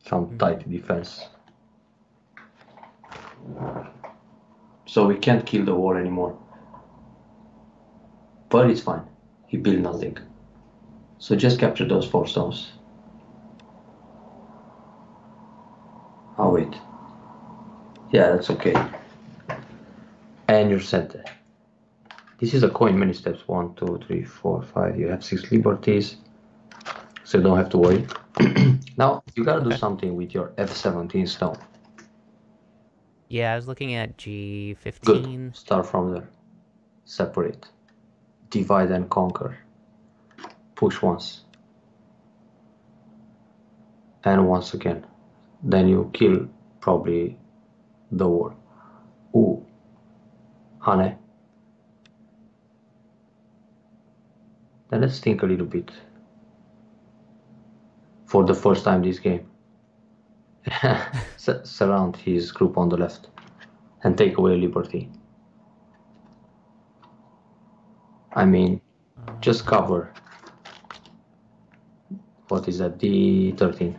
Some Mhm. tight defense. So we can't kill the war anymore. But it's fine. He built nothing. So just capture those four stones. Oh wait. Yeah, that's okay. And your center. This is a coin many steps. One, two, three, four, five. You have six liberties. So you don't have to worry. now you gotta do something with your F17 stone. Yeah, I was looking at G15. Good. Start from there. Separate. Divide and conquer. Push once. And once again. Then you kill probably the war. Ooh. Hane. Then let's think a little bit. For the first time this game. Surround his group on the left and take away liberty. I mean, just cover. What is that? D13.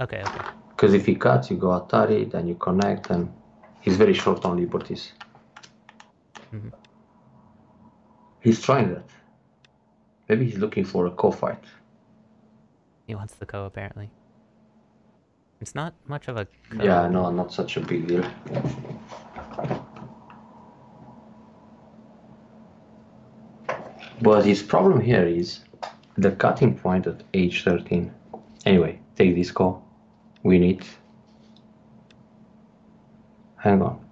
okay, okay. Because if he cuts, you go Atari, then you connect, and he's very short on liberties. Mhm. He's trying that. Maybe he's looking for a ko-fight. He wants the ko apparently. It's not much of a ko. Yeah, no, not such a big deal. But his problem here is the cutting point at age 13. Anyway, take this ko. Win it. Hang on.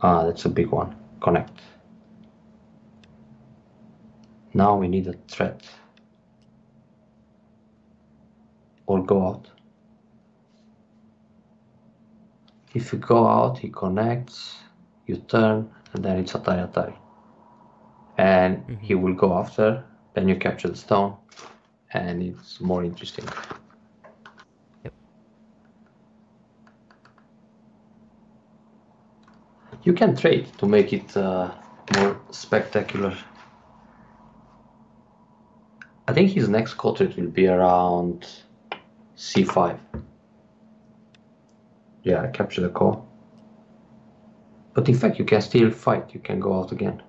Ah, that's a big one. Connect. Now we need a threat. Or go out. If you go out, he connects, you turn, and then it's Atari Atari. And Mhm. he will go after, then you capture the stone, and it's more interesting. Yep. You can trade to make it uh, more spectacular. I think his next culture will be around C5. Yeah, capture the ko. But in fact, you can still fight. You can go out again.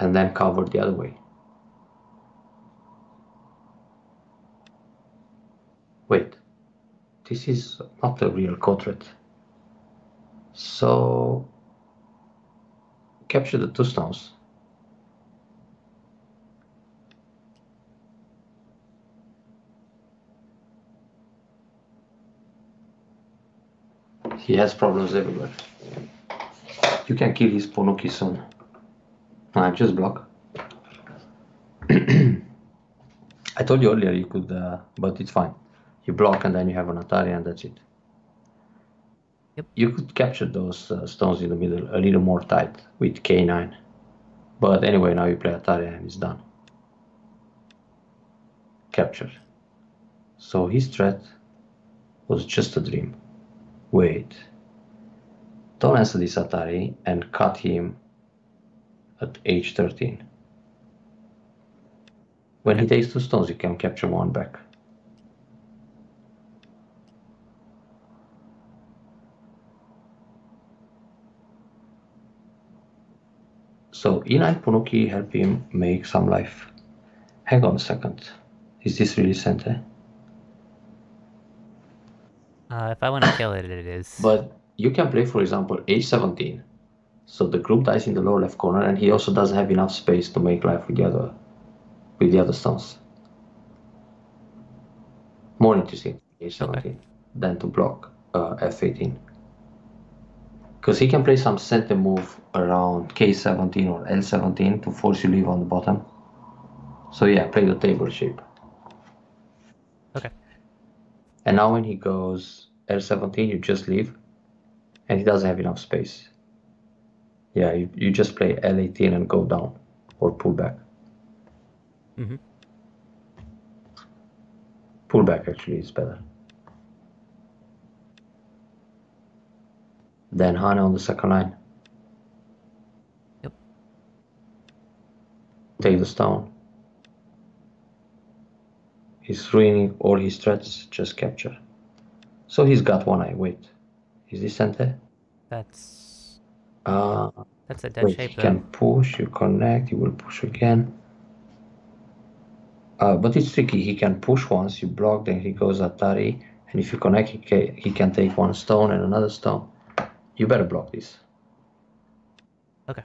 And then cover the other way. Wait. This is not a real quadrat. So capture the two stones. He has problems everywhere. You can kill his Ponuki soon. I just block. I told you earlier you could, uh, but it's fine. You block and then you have an Atari and that's it. Yep. You could capture those uh, stones in the middle a little more tight with K9. But anyway, now you play Atari and it's done. Captured. So his threat was just a dream. Wait. Don't answer this Atari and cut him at age 13. When he takes two stones, you can capture one back. So E9 Ponuki help him make some life. Hang on a second. Is this really Sente? Uh, if I want to kill it, it is. But you can play, for example, h17. So the group dies in the lower left corner, and he also doesn't have enough space to make life with the other, with the other stones. More interesting h17 Okay. than to block uh, f18. Because he can play some center move around k17 or l17 to force you leave on the bottom. So yeah, play the table shape. And now when he goes L17, you just leave, and he doesn't have enough space. Yeah, you, you just play L18 and go down, or pull back. hmm Pull back actually is better. Then Hane on the second line. Yep. Take the stone. He's ruining all his threats, just capture. So he's got one eye. Wait, is this sente? That's Uh, that's a dead wait, shape he though. can push, you connect, he will push again. Uh, but it's tricky. He can push once, you block, then he goes Atari, and if you connect, he can, he can take one stone and another stone. You better block this. Okay.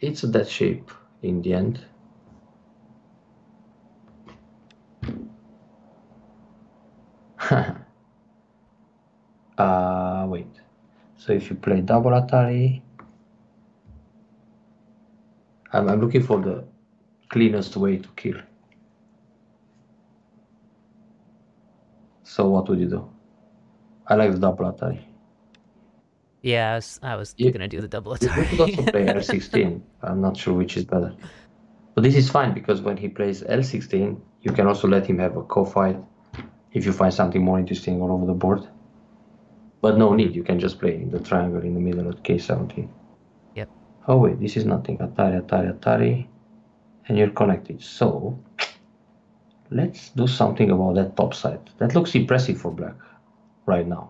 It's a dead shape in the end. uh, wait. So if you play double Atari, I'm, I'm looking for the cleanest way to kill. So what would you do? I like the double Atari. Yeah, I was, I was You- gonna do the double Atari. You could also play attack. L16. I'm not sure which is better. But this is fine because when he plays L16, you can also let him have a ko-fight if you find something more interesting all over the board. But no need, you can just play the triangle in the middle at K17. Yep. Oh wait, this is nothing. Atari, Atari, Atari. And you're connected. So, let's do something about that top side. That looks impressive for black right now.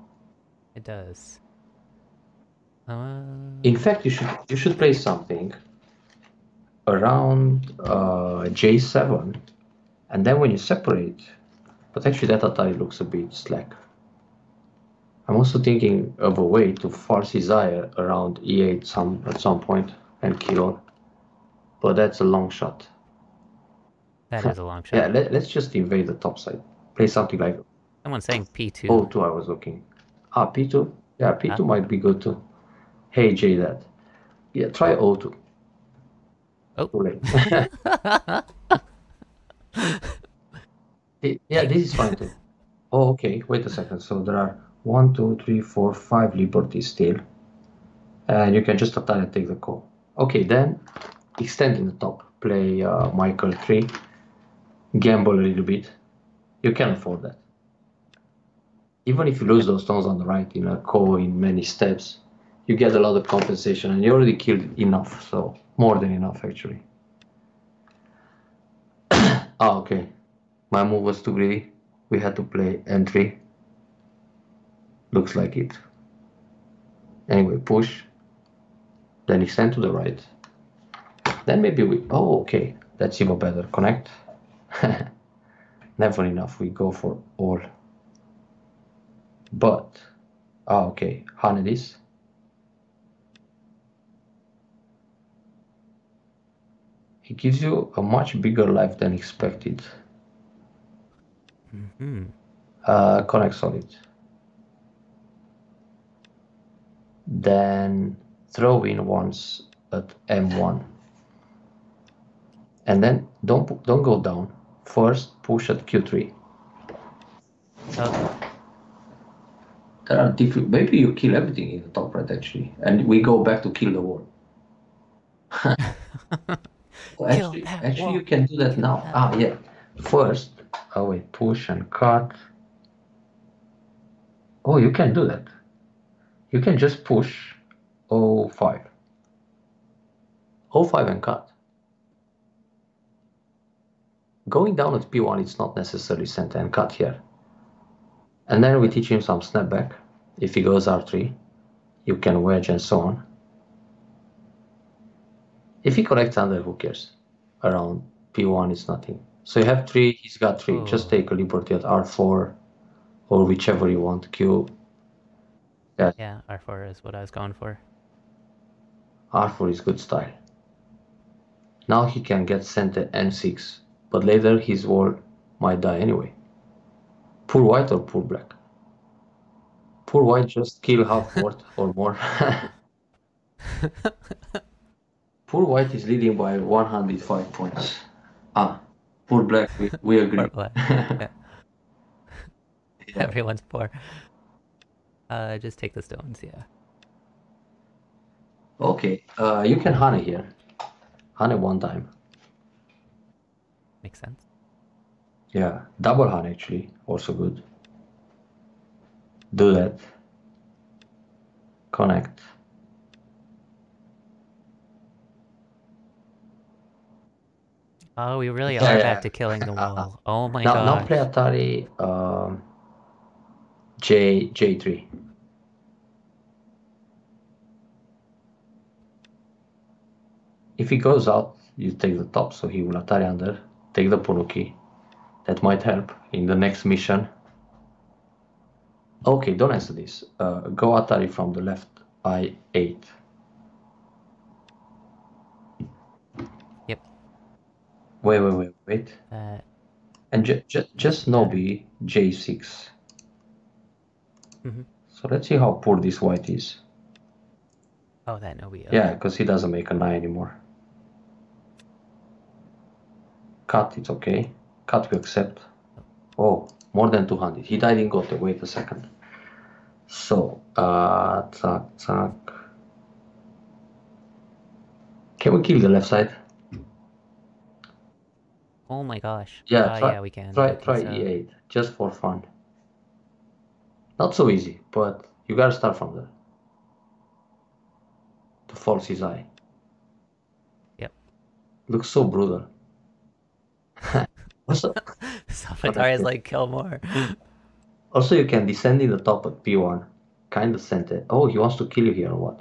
it does. Uh, In fact, you should you should play something around uh, J7, and then when you separate, but actually that Atari looks a bit slack. I'm also thinking of a way to force his eye around E8 some at some point and kill all, but that's a long shot. that is a long shot. Yeah, let, let's just invade the top side. Play something like Someone's saying P2. O2. I was looking. Ah, P2. Yeah, P2 Ah. might be good too. Hey J, that. Yeah, try O2. Oh. Too late. Yeah, this is fine too. Oh, okay. Wait a second. So there are one, two, three, four, five liberties still, and you can just attack and take the ko. Okay, then extend in the top. Play uh, Michael three. Gamble a little bit. You can afford that. Even if you lose those stones on the right in a ko in many steps, you get a lot of compensation, and you already killed enough. So more than enough actually. Ah, okay. My move was too greedy. We had to play entry. Looks like it. Anyway, push. Then extend to the right. Then maybe we. Oh, okay. That's even better. Connect. Never enough. We go for all. But. Ah, okay. Hane this. He gives you a much bigger life than expected. Hmm Uh, connect solid. Then throw in once at M1. And then don't don't go down. First push at Q3. Oh, There are different. Maybe you kill everything in the top right actually, and we go back to kill the wall. Well, Kill actually, that actually, you can do that Kill now. that Ah, yeah. First, oh wait, push and cut. Oh, you can do that. You can just push 05. 05 and cut. Going down at P1, it's not necessarily sente and cut here. And then we teach him some snapback. If he goes R3, you can wedge and so on. If he collects under, who cares? Around P1 is nothing. So you have three, he's got three. Just Oh. take a liberty at R4 or whichever you want. Q. Yeah, Yeah, R4 is what I was going for. R4 is good style. Now he can get sent to N6, but later his wall might die anyway. Poor white or poor black? Poor white just kill half board or more. poor white is leading by 105 points. Ah, poor black, we, we agree. Poor black, yeah. Yeah. Everyone's poor. Uh, just take the stones, yeah. Okay, uh, you can hane here. Hane one time. Makes sense. Yeah, double hane actually, also good. Do that. Connect. Oh, we really are yeah. back to killing the Uh, wall. Oh my now gosh. play Atari um, J J3. If he goes out, you take the top, so he will Atari under. Take the Ponuki. That might help in the next mission. Okay, don't answer this. Uh, go Atari from the left, I8. Wait, wait, wait, wait. Uh, And ju- ju- just Nobi J6. Mhm. So let's see how poor this white is. oh, that Nobi. Yeah, because he doesn't make a 9 anymore. Cut, it's okay. Cut, we accept. Oh, more than 200. He died in Gote. Wait a second. So, uh, zack, zack. Can we kill the left side? Oh my gosh. Yeah, Uh, try- yeah, we can. Try, try so. E8, just for fun. Not so easy, but you gotta start from there. To force his eye. Yep. Looks so brutal. also, Salvatore is like, kill more. also, you can descend in the top at P1. Kind of sent it. Oh, he wants to kill you here or what?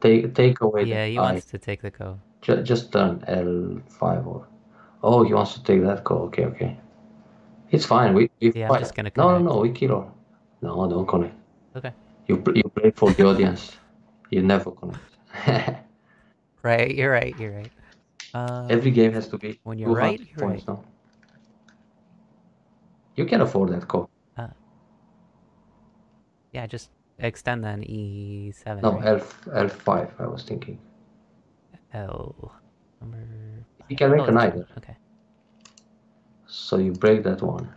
Take take away yeah, he eye. wants to take the ko. Ju- just turn L5 or. Oh, he wants to take that ko. Okay, okay. It's fine. We, we Yeah, I'm just gonna No, no, no. We kill her. No, don't connect. Okay. You you play for the audience. You never connect. Right, you're right, you're right. Uh, Every game has to be. When you're right, you're points, no? You can afford that ko. yeah, just extend then E7. No, right? L L5. I was thinking. L number. You can make oh, an either. Okay. So you break that one.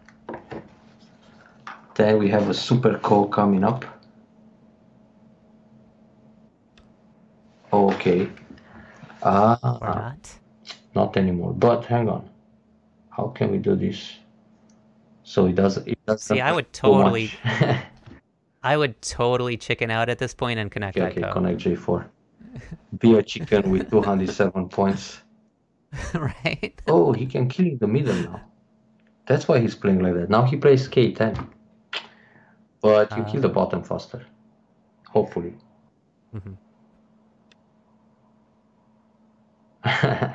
Then we have a super ko coming up. Okay. Or Ah, not. not anymore. But hang on. How can we do this? So it does. It does. See, I would totally- I would totally chicken out at this point and connect okay, okay. Connect J4. Be a chicken with 207 points. right? Oh, he can kill in the middle now. That's why he's playing like that. Now he plays K10. But you kill the Ah. bottom faster. Hopefully. Mm-hmm.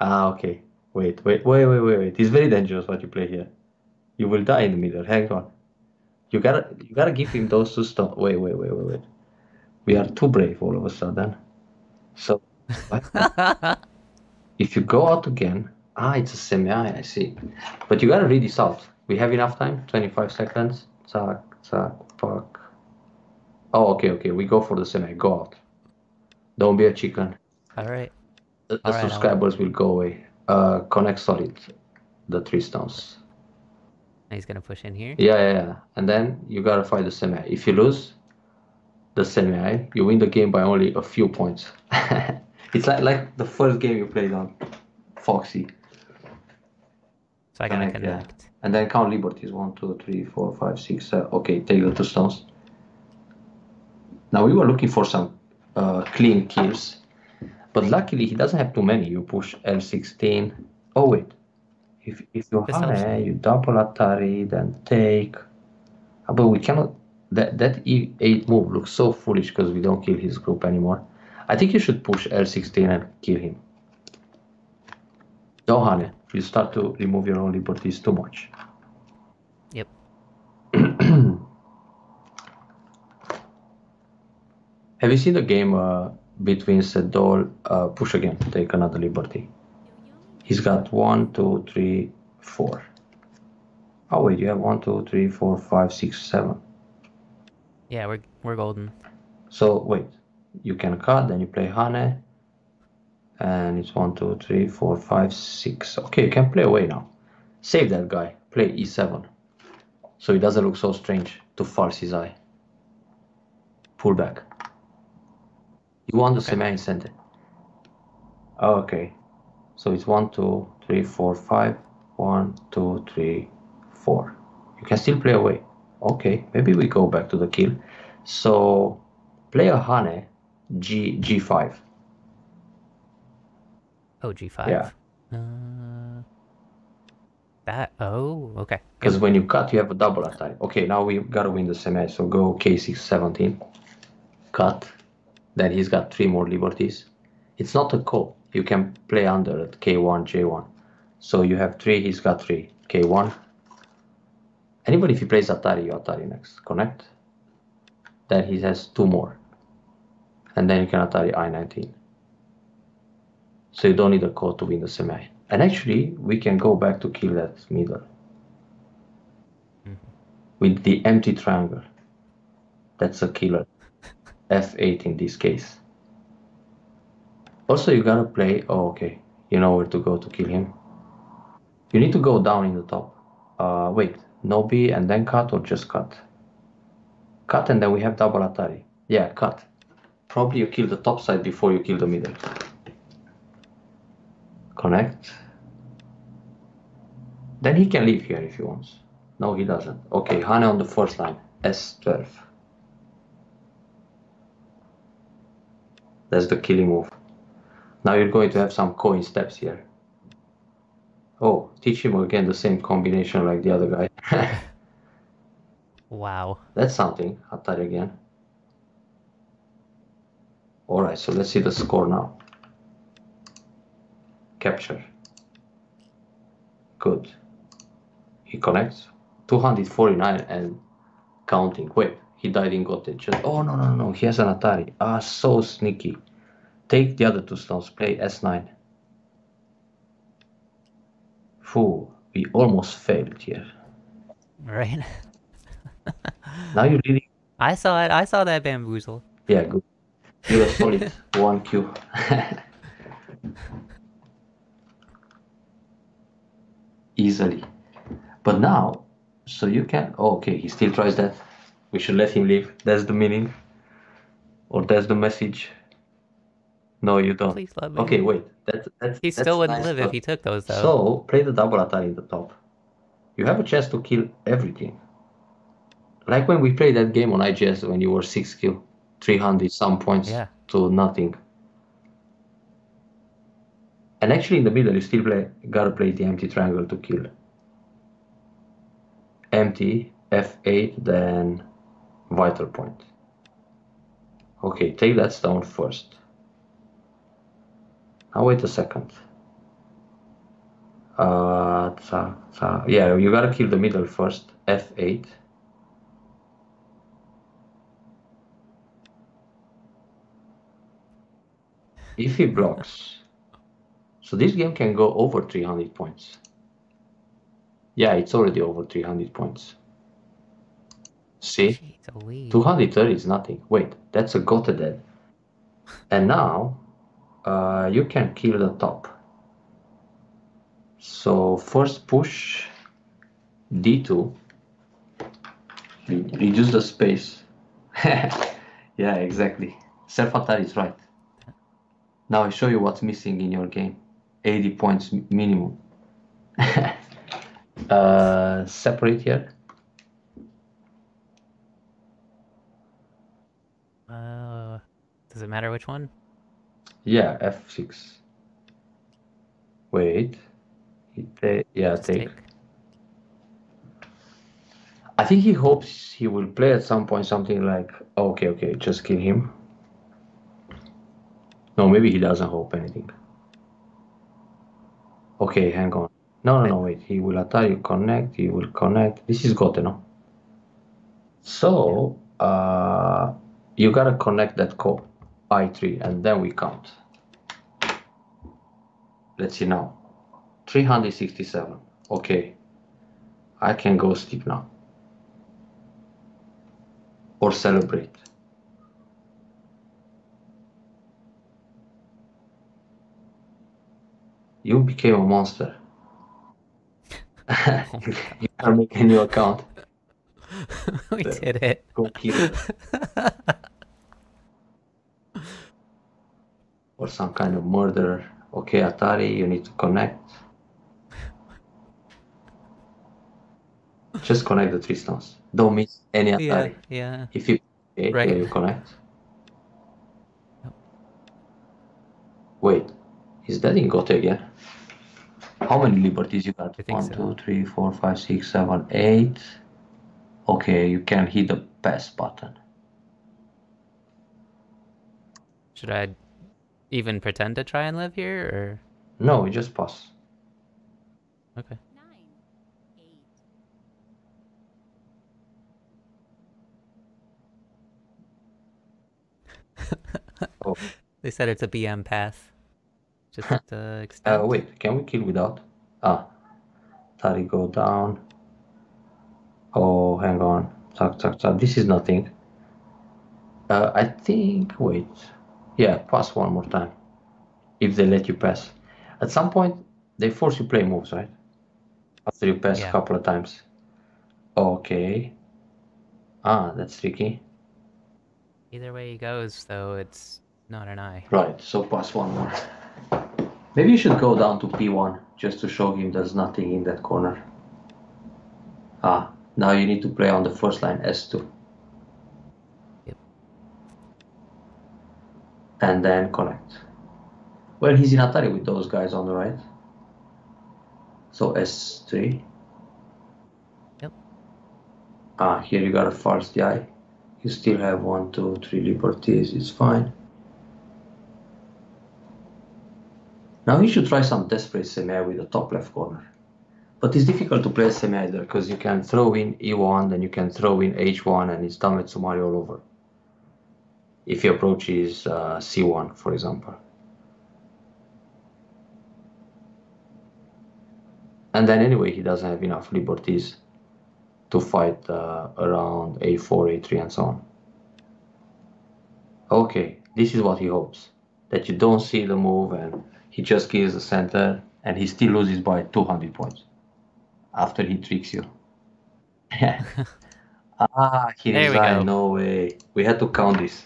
ah, okay. Wait, wait, wait, wait, wait, wait. It's very dangerous what you play here. You will die in the middle. Hang on. You gotta, you gotta give him those two stones. Wait, wait, wait, wait, wait. We are too brave all of a sudden. So, what? If you go out again, ah, it's a semeai. I see. But you gotta read this out. We have enough time. Twenty-five seconds. Zack, zack, fuck. Oh, okay, okay. We go for the semeai. Go out. Don't be a chicken. All right. The, the Alright, I'll- subscribers will go away. Uh, connect solid, the three stones. He's gonna push in here. Yeah, yeah, yeah. And then you gotta fight the semeai. If you lose the semeai, you win the game by only a few points. it's like like the first game you played on Foxy. So I gotta Connect, yeah. And then count liberties. One, two, three, four, five, six, seven. Okay, take the two stones. Now we were looking for some uh, clean kills, but luckily he doesn't have too many. You push L16. Oh wait, if if you me. you double Atari, then take. Ah, But we cannot. That that E8 move looks so foolish because we don't kill his group anymore. I think you should push L16 and kill him. Johanne, you start to remove your own liberties too much. Yep. Have you seen the game uh, between Sedol? Uh, push again, take another liberty. He's got one, two, three, four. Oh wait, you have one, two, three, four, five, six, seven. Yeah, we're we're golden. So wait, you can cut, then you play Hane, and it's one, two, three, four, five, six. Okay, you can play away now. Save that guy. Play e7, so it doesn't look so strange to false his eye. Pull back. You want the Okay. semi center. Okay, so it's one, two, three, four, five. One, two, three, four. You can still play away. Okay, maybe we go back to the kill. So play a Hane G G5. Oh, G5. Yeah. Uh, that. Oh, okay. Because when you cut, you have a double attack. Okay, now we gotta win the semeai. So go K6 17. Cut. Then he's got three more liberties. It's not a ko. You can play under at K1, J1. So you have three, he's got three. K1. And even if he plays Atari, you Atari next. Connect. Then he has two more. And then you can Atari I-19. So you don't need a ko to win the semeai. And actually, we can go back to kill that middle with the empty triangle. That's a killer. F8 in this case. Also, you gotta play. Oh, okay. You know where to go to kill him. You need to go down in the top. Uh, wait. no B and then cut or just cut? Cut and then we have double Atari. Yeah, cut. Probably you kill the top side before you kill the middle. Connect. Then he can leave here if he wants. No, he doesn't. Okay, Hane on the first line. S12. That's the killing move. Now you're going to have some coin steps here. Oh, teach him again the same combination like the other guy. Wow. That's something. Atari again. Alright, so let's see the score now. Capture. Good. He connects. 249 and counting. Wait, he died in Gote. Just, oh, no, no, no. He has an Atari. Ah, so sneaky. Take the other two stones. Play S9. Phew, we almost failed here. Right. Now you really I saw it. I saw that bamboozle. Yeah, good. You a solid one Q. Easily. But now, so you can. Oh, okay, he still tries that. We should let him leave. That's the meaning. Or that's the message. No, you don't. Please let me. Okay, wait. That's that's. He still wouldn't nice, live if he took those though. So play the double attack in the top. You have a chance to kill everything. Like when we played that game on IGS when you were six kyu, three hundred some points Yeah. to nothing. And actually in the middle you still play gotta play the empty triangle to kill. Empty, F8, then vital point. Okay, take that stone first. Now wait a second. Uh, ta. yeah, you gotta kill the middle first. F8. If he blocks, so this game can go over 300 points. Yeah, it's already over 300 points. See? 230 is nothing. Wait, that's a Gotha dead. And now, uh, you can kill the top. So first push D2. Reduce the space. yeah, exactly. Self-attack is right. Now I show you what's missing in your game. 80 points minimum. uh, separate here. Uh, does it matter which one? Yeah, F6. Wait. Yeah, Just take. I think he hopes he will play at some point something like, okay, okay, just kill him. No, maybe he doesn't hope anything. Okay, hang on. No, no, no, wait. He will attack you, connect, he will connect. This is Gote, no? So, uh, you gotta connect that ko i3 and then we count. Let's see now. 367. Okay. I can go sleep now. Or celebrate. You became a monster. you are making a new account. we Yeah. did it. Go kill it. or some kind of murder. Okay, Atari, you need to connect. Just connect the three stones. Don't miss any Atari. yeah. yeah. If you okay, Right. you connect. Wait, is that in Gote again? How many liberties you got? One, so. two, three, four, five, six, seven, eight. Okay, you can hit the pass button. Should I even pretend to try and live here, or? No, you just pass. okay? Nine, eight, Oh. They said it's a BM path. Just uh, Uh, wait, can we kill without? Ah, Tari go down. Oh, hang on. Tuck, tuck, tuck. This is nothing. Uh, I think, wait. Yeah, pass one more time. If they let you pass. At some point, they force you play moves, right? After you pass a couple of times. Okay. Ah, that's tricky. Either way he goes, though, it's not an eye. Right, so pass one more. Maybe you should go down to P1 just to show him there's nothing in that corner. Ah, now you need to play on the first line S2. Yep. And then connect. Well, he's in Atari with those guys on the right. So S3. Yep. Ah, here you got a false DI. You still have one, two, three liberties. It's fine. Now you should try some desperate semeai with the top left corner. But it's difficult to play semeai there because you can throw in E1, then you can throw in H1, and it's damezumari all over. If your approach is uh, C1, for example. And then anyway, he doesn't have enough liberties to fight uh, around A4, A3, and so on. Okay, this is what he hopes. That you don't see the move and he just kills the center and he still loses by 200 points after he tricks you. ah, he There resigned. No way. We had to count this.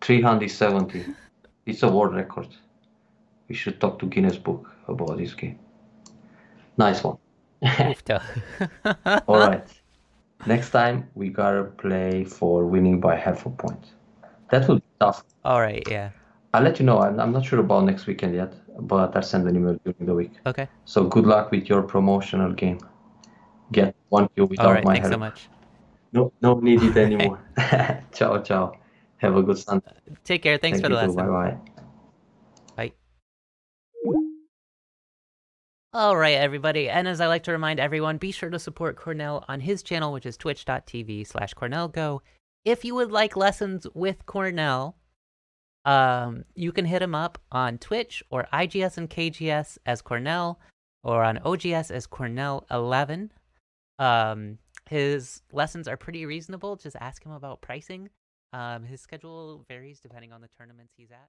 370. it's a world record. We should talk to Guinness Book about this game. Nice one. All right. Next time we gotta play for winning by half a point. That would be tough. All right, yeah. I'll let you know. I'm, I'm not sure about next weekend yet, but I'll send an email during the week. Okay. So good luck with your promotional game. Get one kill without All right. my Thanks help. so much. No, no need it anymore. ciao, ciao. Have a good Sunday. Take care. Thanks Thank for the lesson. Bye bye. Bye. All right, everybody. And as I like to remind everyone, be sure to support Cornel on his channel, which is twitch.tv slash CornelGo. If you would like lessons with Cornel, um, you can hit him up on Twitch or IGS and KGS as Cornel or on OGS as Cornel11. Um, his lessons are pretty reasonable. Just ask him about pricing. Um, his schedule varies depending on the tournaments he's at.